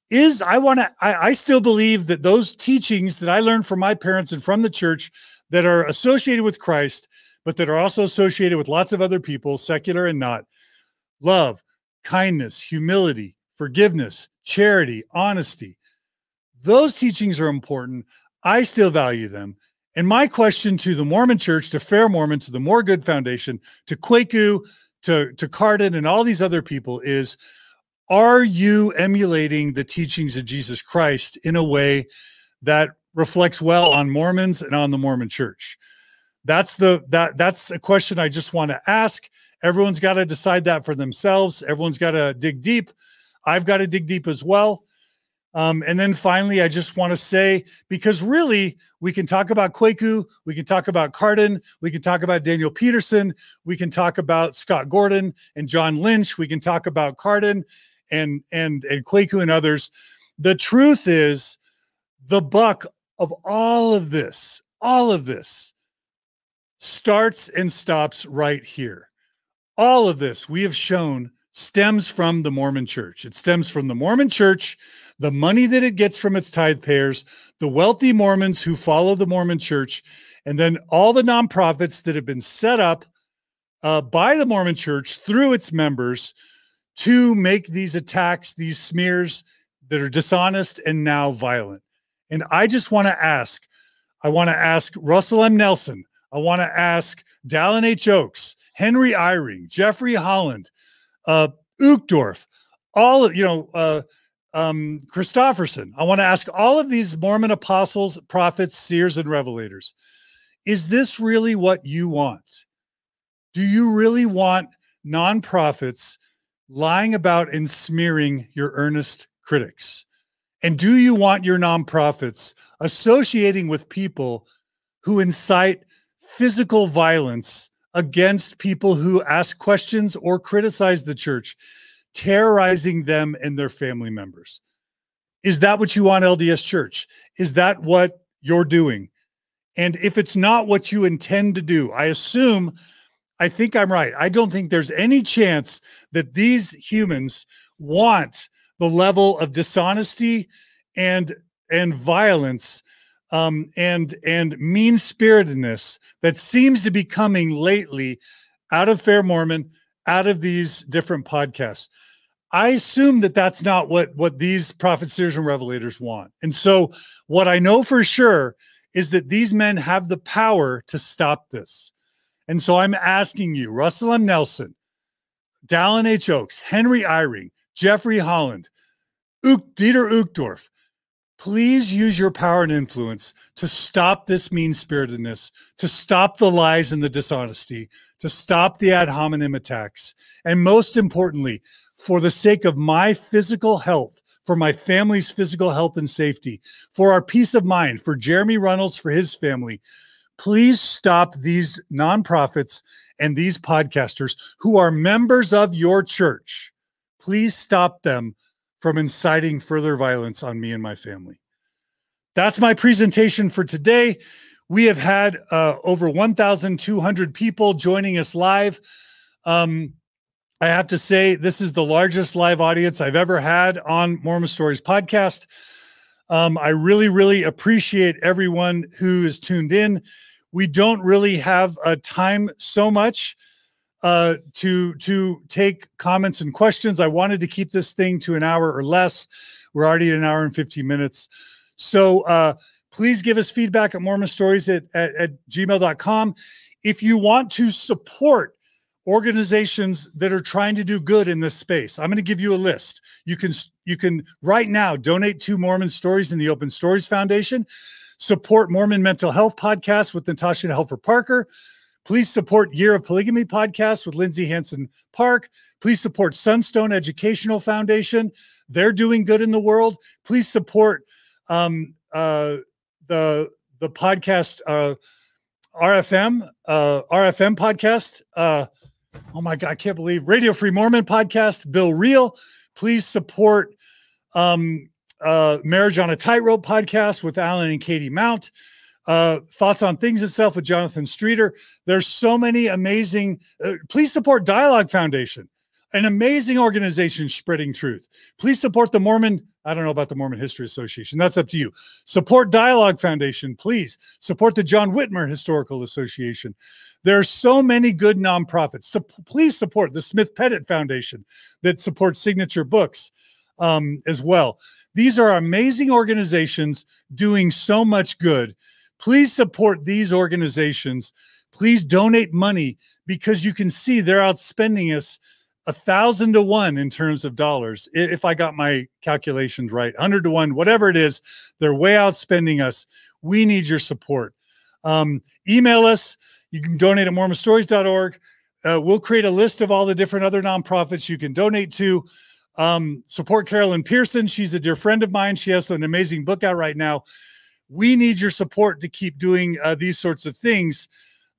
is I want to, I, I still believe that those teachings that I learned from my parents and from the church that are associated with Christ, but that are also associated with lots of other people, secular and not, love, kindness, humility, forgiveness, charity, honesty. Those teachings are important. I still value them. And my question to the Mormon Church, to Fair Mormon, to the More Good Foundation, to Kwaku, to, to Cardon, and all these other people is are you emulating the teachings of Jesus Christ in a way that reflects well on Mormons and on the Mormon Church? That's the that that's a question I just want to ask. Everyone's got to decide that for themselves. Everyone's got to dig deep. I've got to dig deep as well. Um, and then finally, I just want to say, because really, we can talk about Kwaku, we can talk about Cardon, we can talk about Daniel Peterson, we can talk about Scott Gordon and John Lynch, we can talk about Cardon and and and Kwaku and others. The truth is, the buck of all of this, all of this, starts and stops right here. All of this we have shown stems from the Mormon Church. It stems from the Mormon Church the money that it gets from its tithe payers, the wealthy Mormons who follow the Mormon church, and then all the nonprofits that have been set up uh, by the Mormon church through its members to make these attacks, these smears that are dishonest and now violent. And I just want to ask I want to ask Russell M. Nelson. I want to ask Dallin H. Oaks, Henry Eyring, Jeffrey Holland, uh, Uchtdorf, all of, you know, uh, um, Christofferson. I want to ask all of these Mormon apostles, prophets, seers, and revelators is this really what you want? Do you really want nonprofits lying about and smearing your earnest critics? And do you want your nonprofits associating with people who incite physical violence against people who ask questions or criticize the church? Terrorizing them and their family members. Is that what you want, LDS Church? Is that what you're doing? And if it's not what you intend to do, I assume, I think I'm right. I don't think there's any chance that these humans want the level of dishonesty and and violence um, and and mean spiritedness that seems to be coming lately out of Fair Mormon, out of these different podcasts. I assume that that's not what what these prophets, seers, and revelators want. And so, what I know for sure is that these men have the power to stop this. And so, I'm asking you, Russell M. Nelson, Dallin H. Oaks, Henry Eyring, Jeffrey Holland, Dieter Uchtdorf, please use your power and influence to stop this mean spiritedness, to stop the lies and the dishonesty, to stop the ad hominem attacks, and most importantly, for the sake of my physical health, for my family's physical health and safety, for our peace of mind, for Jeremy Runnells, for his family, please stop these nonprofits and these podcasters who are members of your church. Please stop them from inciting further violence on me and my family. That's my presentation for today. We have had uh, over 1,200 people joining us live. Um, I have to say, this is the largest live audience I've ever had on Mormon Stories podcast. Um, I really, really appreciate everyone who is tuned in. We don't really have a time so much uh, to to take comments and questions. I wanted to keep this thing to an hour or less. We're already at an hour and 15 minutes. So uh, please give us feedback at Mormon Stories at, at, at gmail.com. If you want to support organizations that are trying to do good in this space, I'm going to give you a list. You can you can right now donate to Mormon Stories in the Open Stories Foundation. Support Mormon Mental Health Podcast with Natasha Helfer Parker. Please support Year of Polygamy podcast with Lindsay Hansen Park. Please support Sunstone Educational Foundation. They're doing good in the world. Please support um, uh, the the podcast uh, RFM uh, RFM podcast. Uh, oh my God, I can't believe Radio Free Mormon podcast. Bill Reel. Please support um, uh, Marriage on a Tightrope podcast with Alan and Katie Mount uh, Thoughts on Things itself with Jonathan Streeter. There's so many amazing. Uh, please support Dialogue Foundation, an amazing organization spreading truth. Please support the Mormon. I don't know about the Mormon History Association. That's up to you. Support Dialogue Foundation, please. Support the John Whitmer Historical Association. There are so many good nonprofits. So please support the Smith Pettit Foundation that supports signature books um, as well. These are amazing organizations doing so much good. Please support these organizations. Please donate money because you can see they're outspending us a thousand to one in terms of dollars. If I got my calculations right, 100 to one, whatever it is, they're way outspending us. We need your support. Um, email us. You can donate at mormonstories.org. Uh, we'll create a list of all the different other nonprofits you can donate to. Um, support Carol Lynn Pearson. She's a dear friend of mine. She has an amazing book out right now we need your support to keep doing uh, these sorts of things.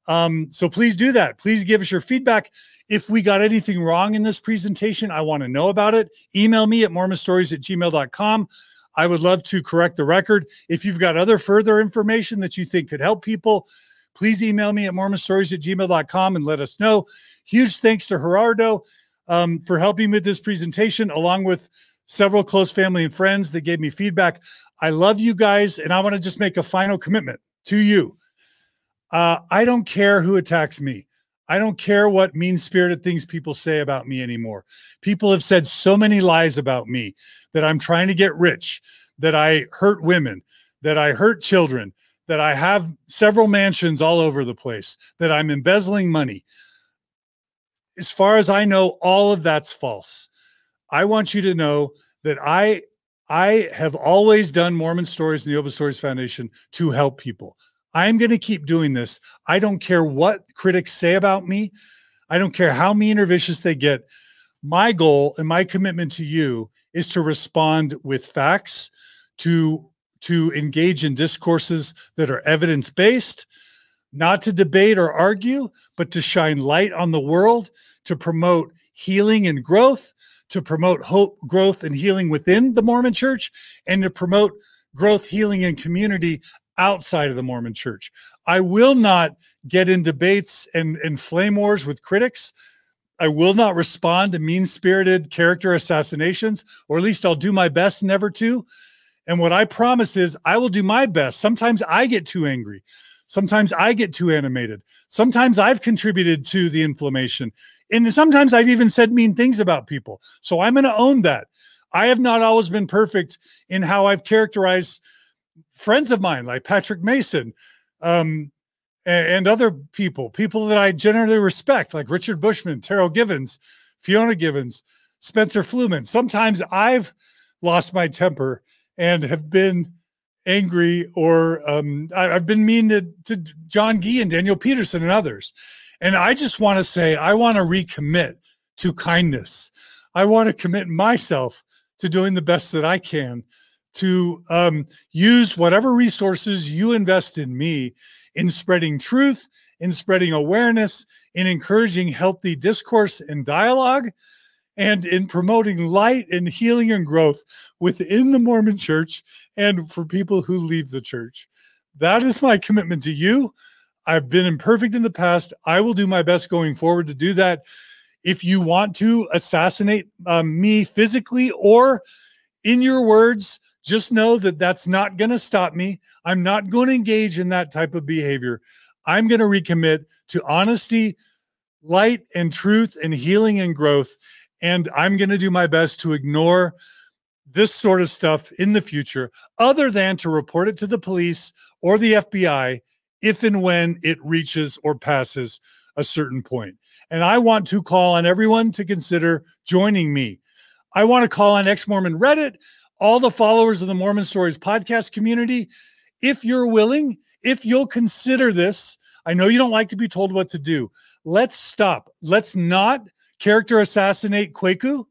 Um, so please do that. Please give us your feedback. If we got anything wrong in this presentation, I want to know about it. Email me at mormonstories at gmail.com. I would love to correct the record. If you've got other further information that you think could help people, please email me at mormonstories at gmail.com and let us know. Huge thanks to Gerardo um, for helping with this presentation, along with several close family and friends that gave me feedback. I love you guys, and I want to just make a final commitment to you. Uh, I don't care who attacks me. I don't care what mean spirited things people say about me anymore. People have said so many lies about me that I'm trying to get rich, that I hurt women, that I hurt children, that I have several mansions all over the place, that I'm embezzling money. As far as I know, all of that's false. I want you to know that I I have always done Mormon Stories and the Open Stories Foundation to help people. I'm going to keep doing this. I don't care what critics say about me. I don't care how mean or vicious they get. My goal and my commitment to you is to respond with facts, to to engage in discourses that are evidence based, not to debate or argue, but to shine light on the world, to promote healing and growth, to promote hope, growth, and healing within the Mormon church and to promote growth, healing, and community outside of the Mormon church. I will not get in debates and, and flame wars with critics. I will not respond to mean spirited character assassinations, or at least I'll do my best never to. And what I promise is I will do my best. Sometimes I get too angry. Sometimes I get too animated. Sometimes I've contributed to the inflammation. And sometimes I've even said mean things about people. So I'm going to own that. I have not always been perfect in how I've characterized friends of mine like Patrick Mason um, and, other people, people that I generally respect, like Richard Bushman, Terryl Givens, Fiona Givens, Spencer Fluhman. Sometimes I've lost my temper and have been angry or um, I, have been mean to, to John Gee and Daniel Peterson and others. And I just want to say, I want to recommit to kindness. I want to commit myself to doing the best that I can to um, use whatever resources you invest in me in spreading truth, in spreading awareness, in encouraging healthy discourse and dialogue, and in promoting light and healing and growth within the Mormon church and for people who leave the church. That is my commitment to you. I've been imperfect in the past. I will do my best going forward to do that. If you want to assassinate um, me physically or in your words, just know that that's not going to stop me. I'm not going to engage in that type of behavior. I'm going to recommit to honesty, light and truth and healing and growth. And I'm going to do my best to ignore this sort of stuff in the future, other than to report it to the police or the FBI if and when it reaches or passes a certain point. And I want to call on everyone to consider joining me. I want to call on ex Mormon Reddit, all the followers of the Mormon Stories podcast community. If you're willing, if you'll consider this, I know you don't like to be told what to do. Let's stop. Let's not character assassinate Kwaku.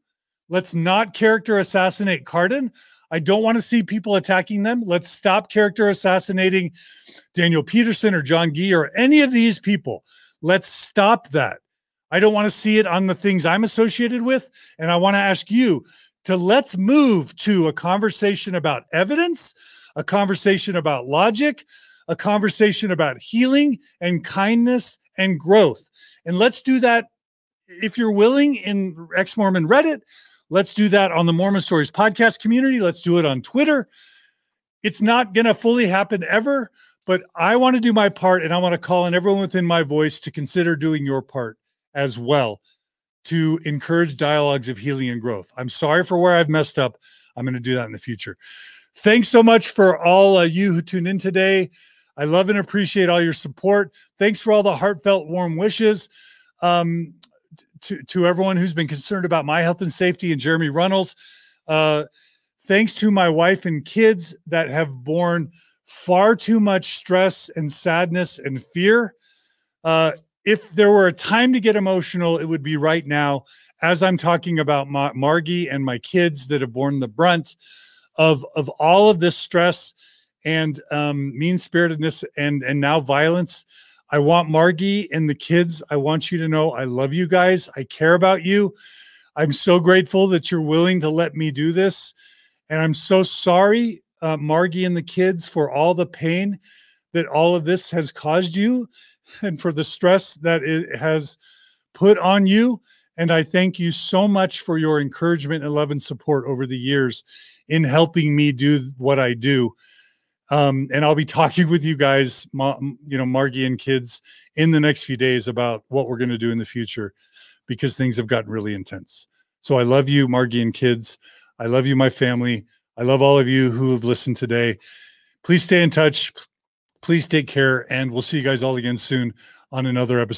Let's not character assassinate Cardon. I don't want to see people attacking them. Let's stop character assassinating Daniel Peterson or John Gee or any of these people. Let's stop that. I don't want to see it on the things I'm associated with. And I want to ask you to let's move to a conversation about evidence, a conversation about logic, a conversation about healing and kindness and growth. And let's do that if you're willing in ex Mormon Reddit. Let's do that on the Mormon Stories podcast community. Let's do it on Twitter. It's not going to fully happen ever, but I want to do my part and I want to call on everyone within my voice to consider doing your part as well to encourage dialogues of healing and growth. I'm sorry for where I've messed up. I'm going to do that in the future. Thanks so much for all uh, you who tuned in today. I love and appreciate all your support. Thanks for all the heartfelt, warm wishes. Um, to, to everyone who's been concerned about my health and safety and Jeremy Runnells. Uh, thanks to my wife and kids that have borne far too much stress and sadness and fear. Uh, if there were a time to get emotional, it would be right now as I'm talking about Mar- Margie and my kids that have borne the brunt of, of all of this stress and um, mean spiritedness and, and now violence. I want Margie and the kids. I want you to know I love you guys. I care about you. I'm so grateful that you're willing to let me do this. And I'm so sorry, uh, Margie and the kids, for all the pain that all of this has caused you and for the stress that it has put on you. And I thank you so much for your encouragement and love and support over the years in helping me do what I do. Um, and I'll be talking with you guys, you know, Margie and kids in the next few days about what we're going to do in the future because things have gotten really intense. So I love you, Margie and kids. I love you, my family. I love all of you who have listened today. Please stay in touch. Please take care. And we'll see you guys all again soon on another episode.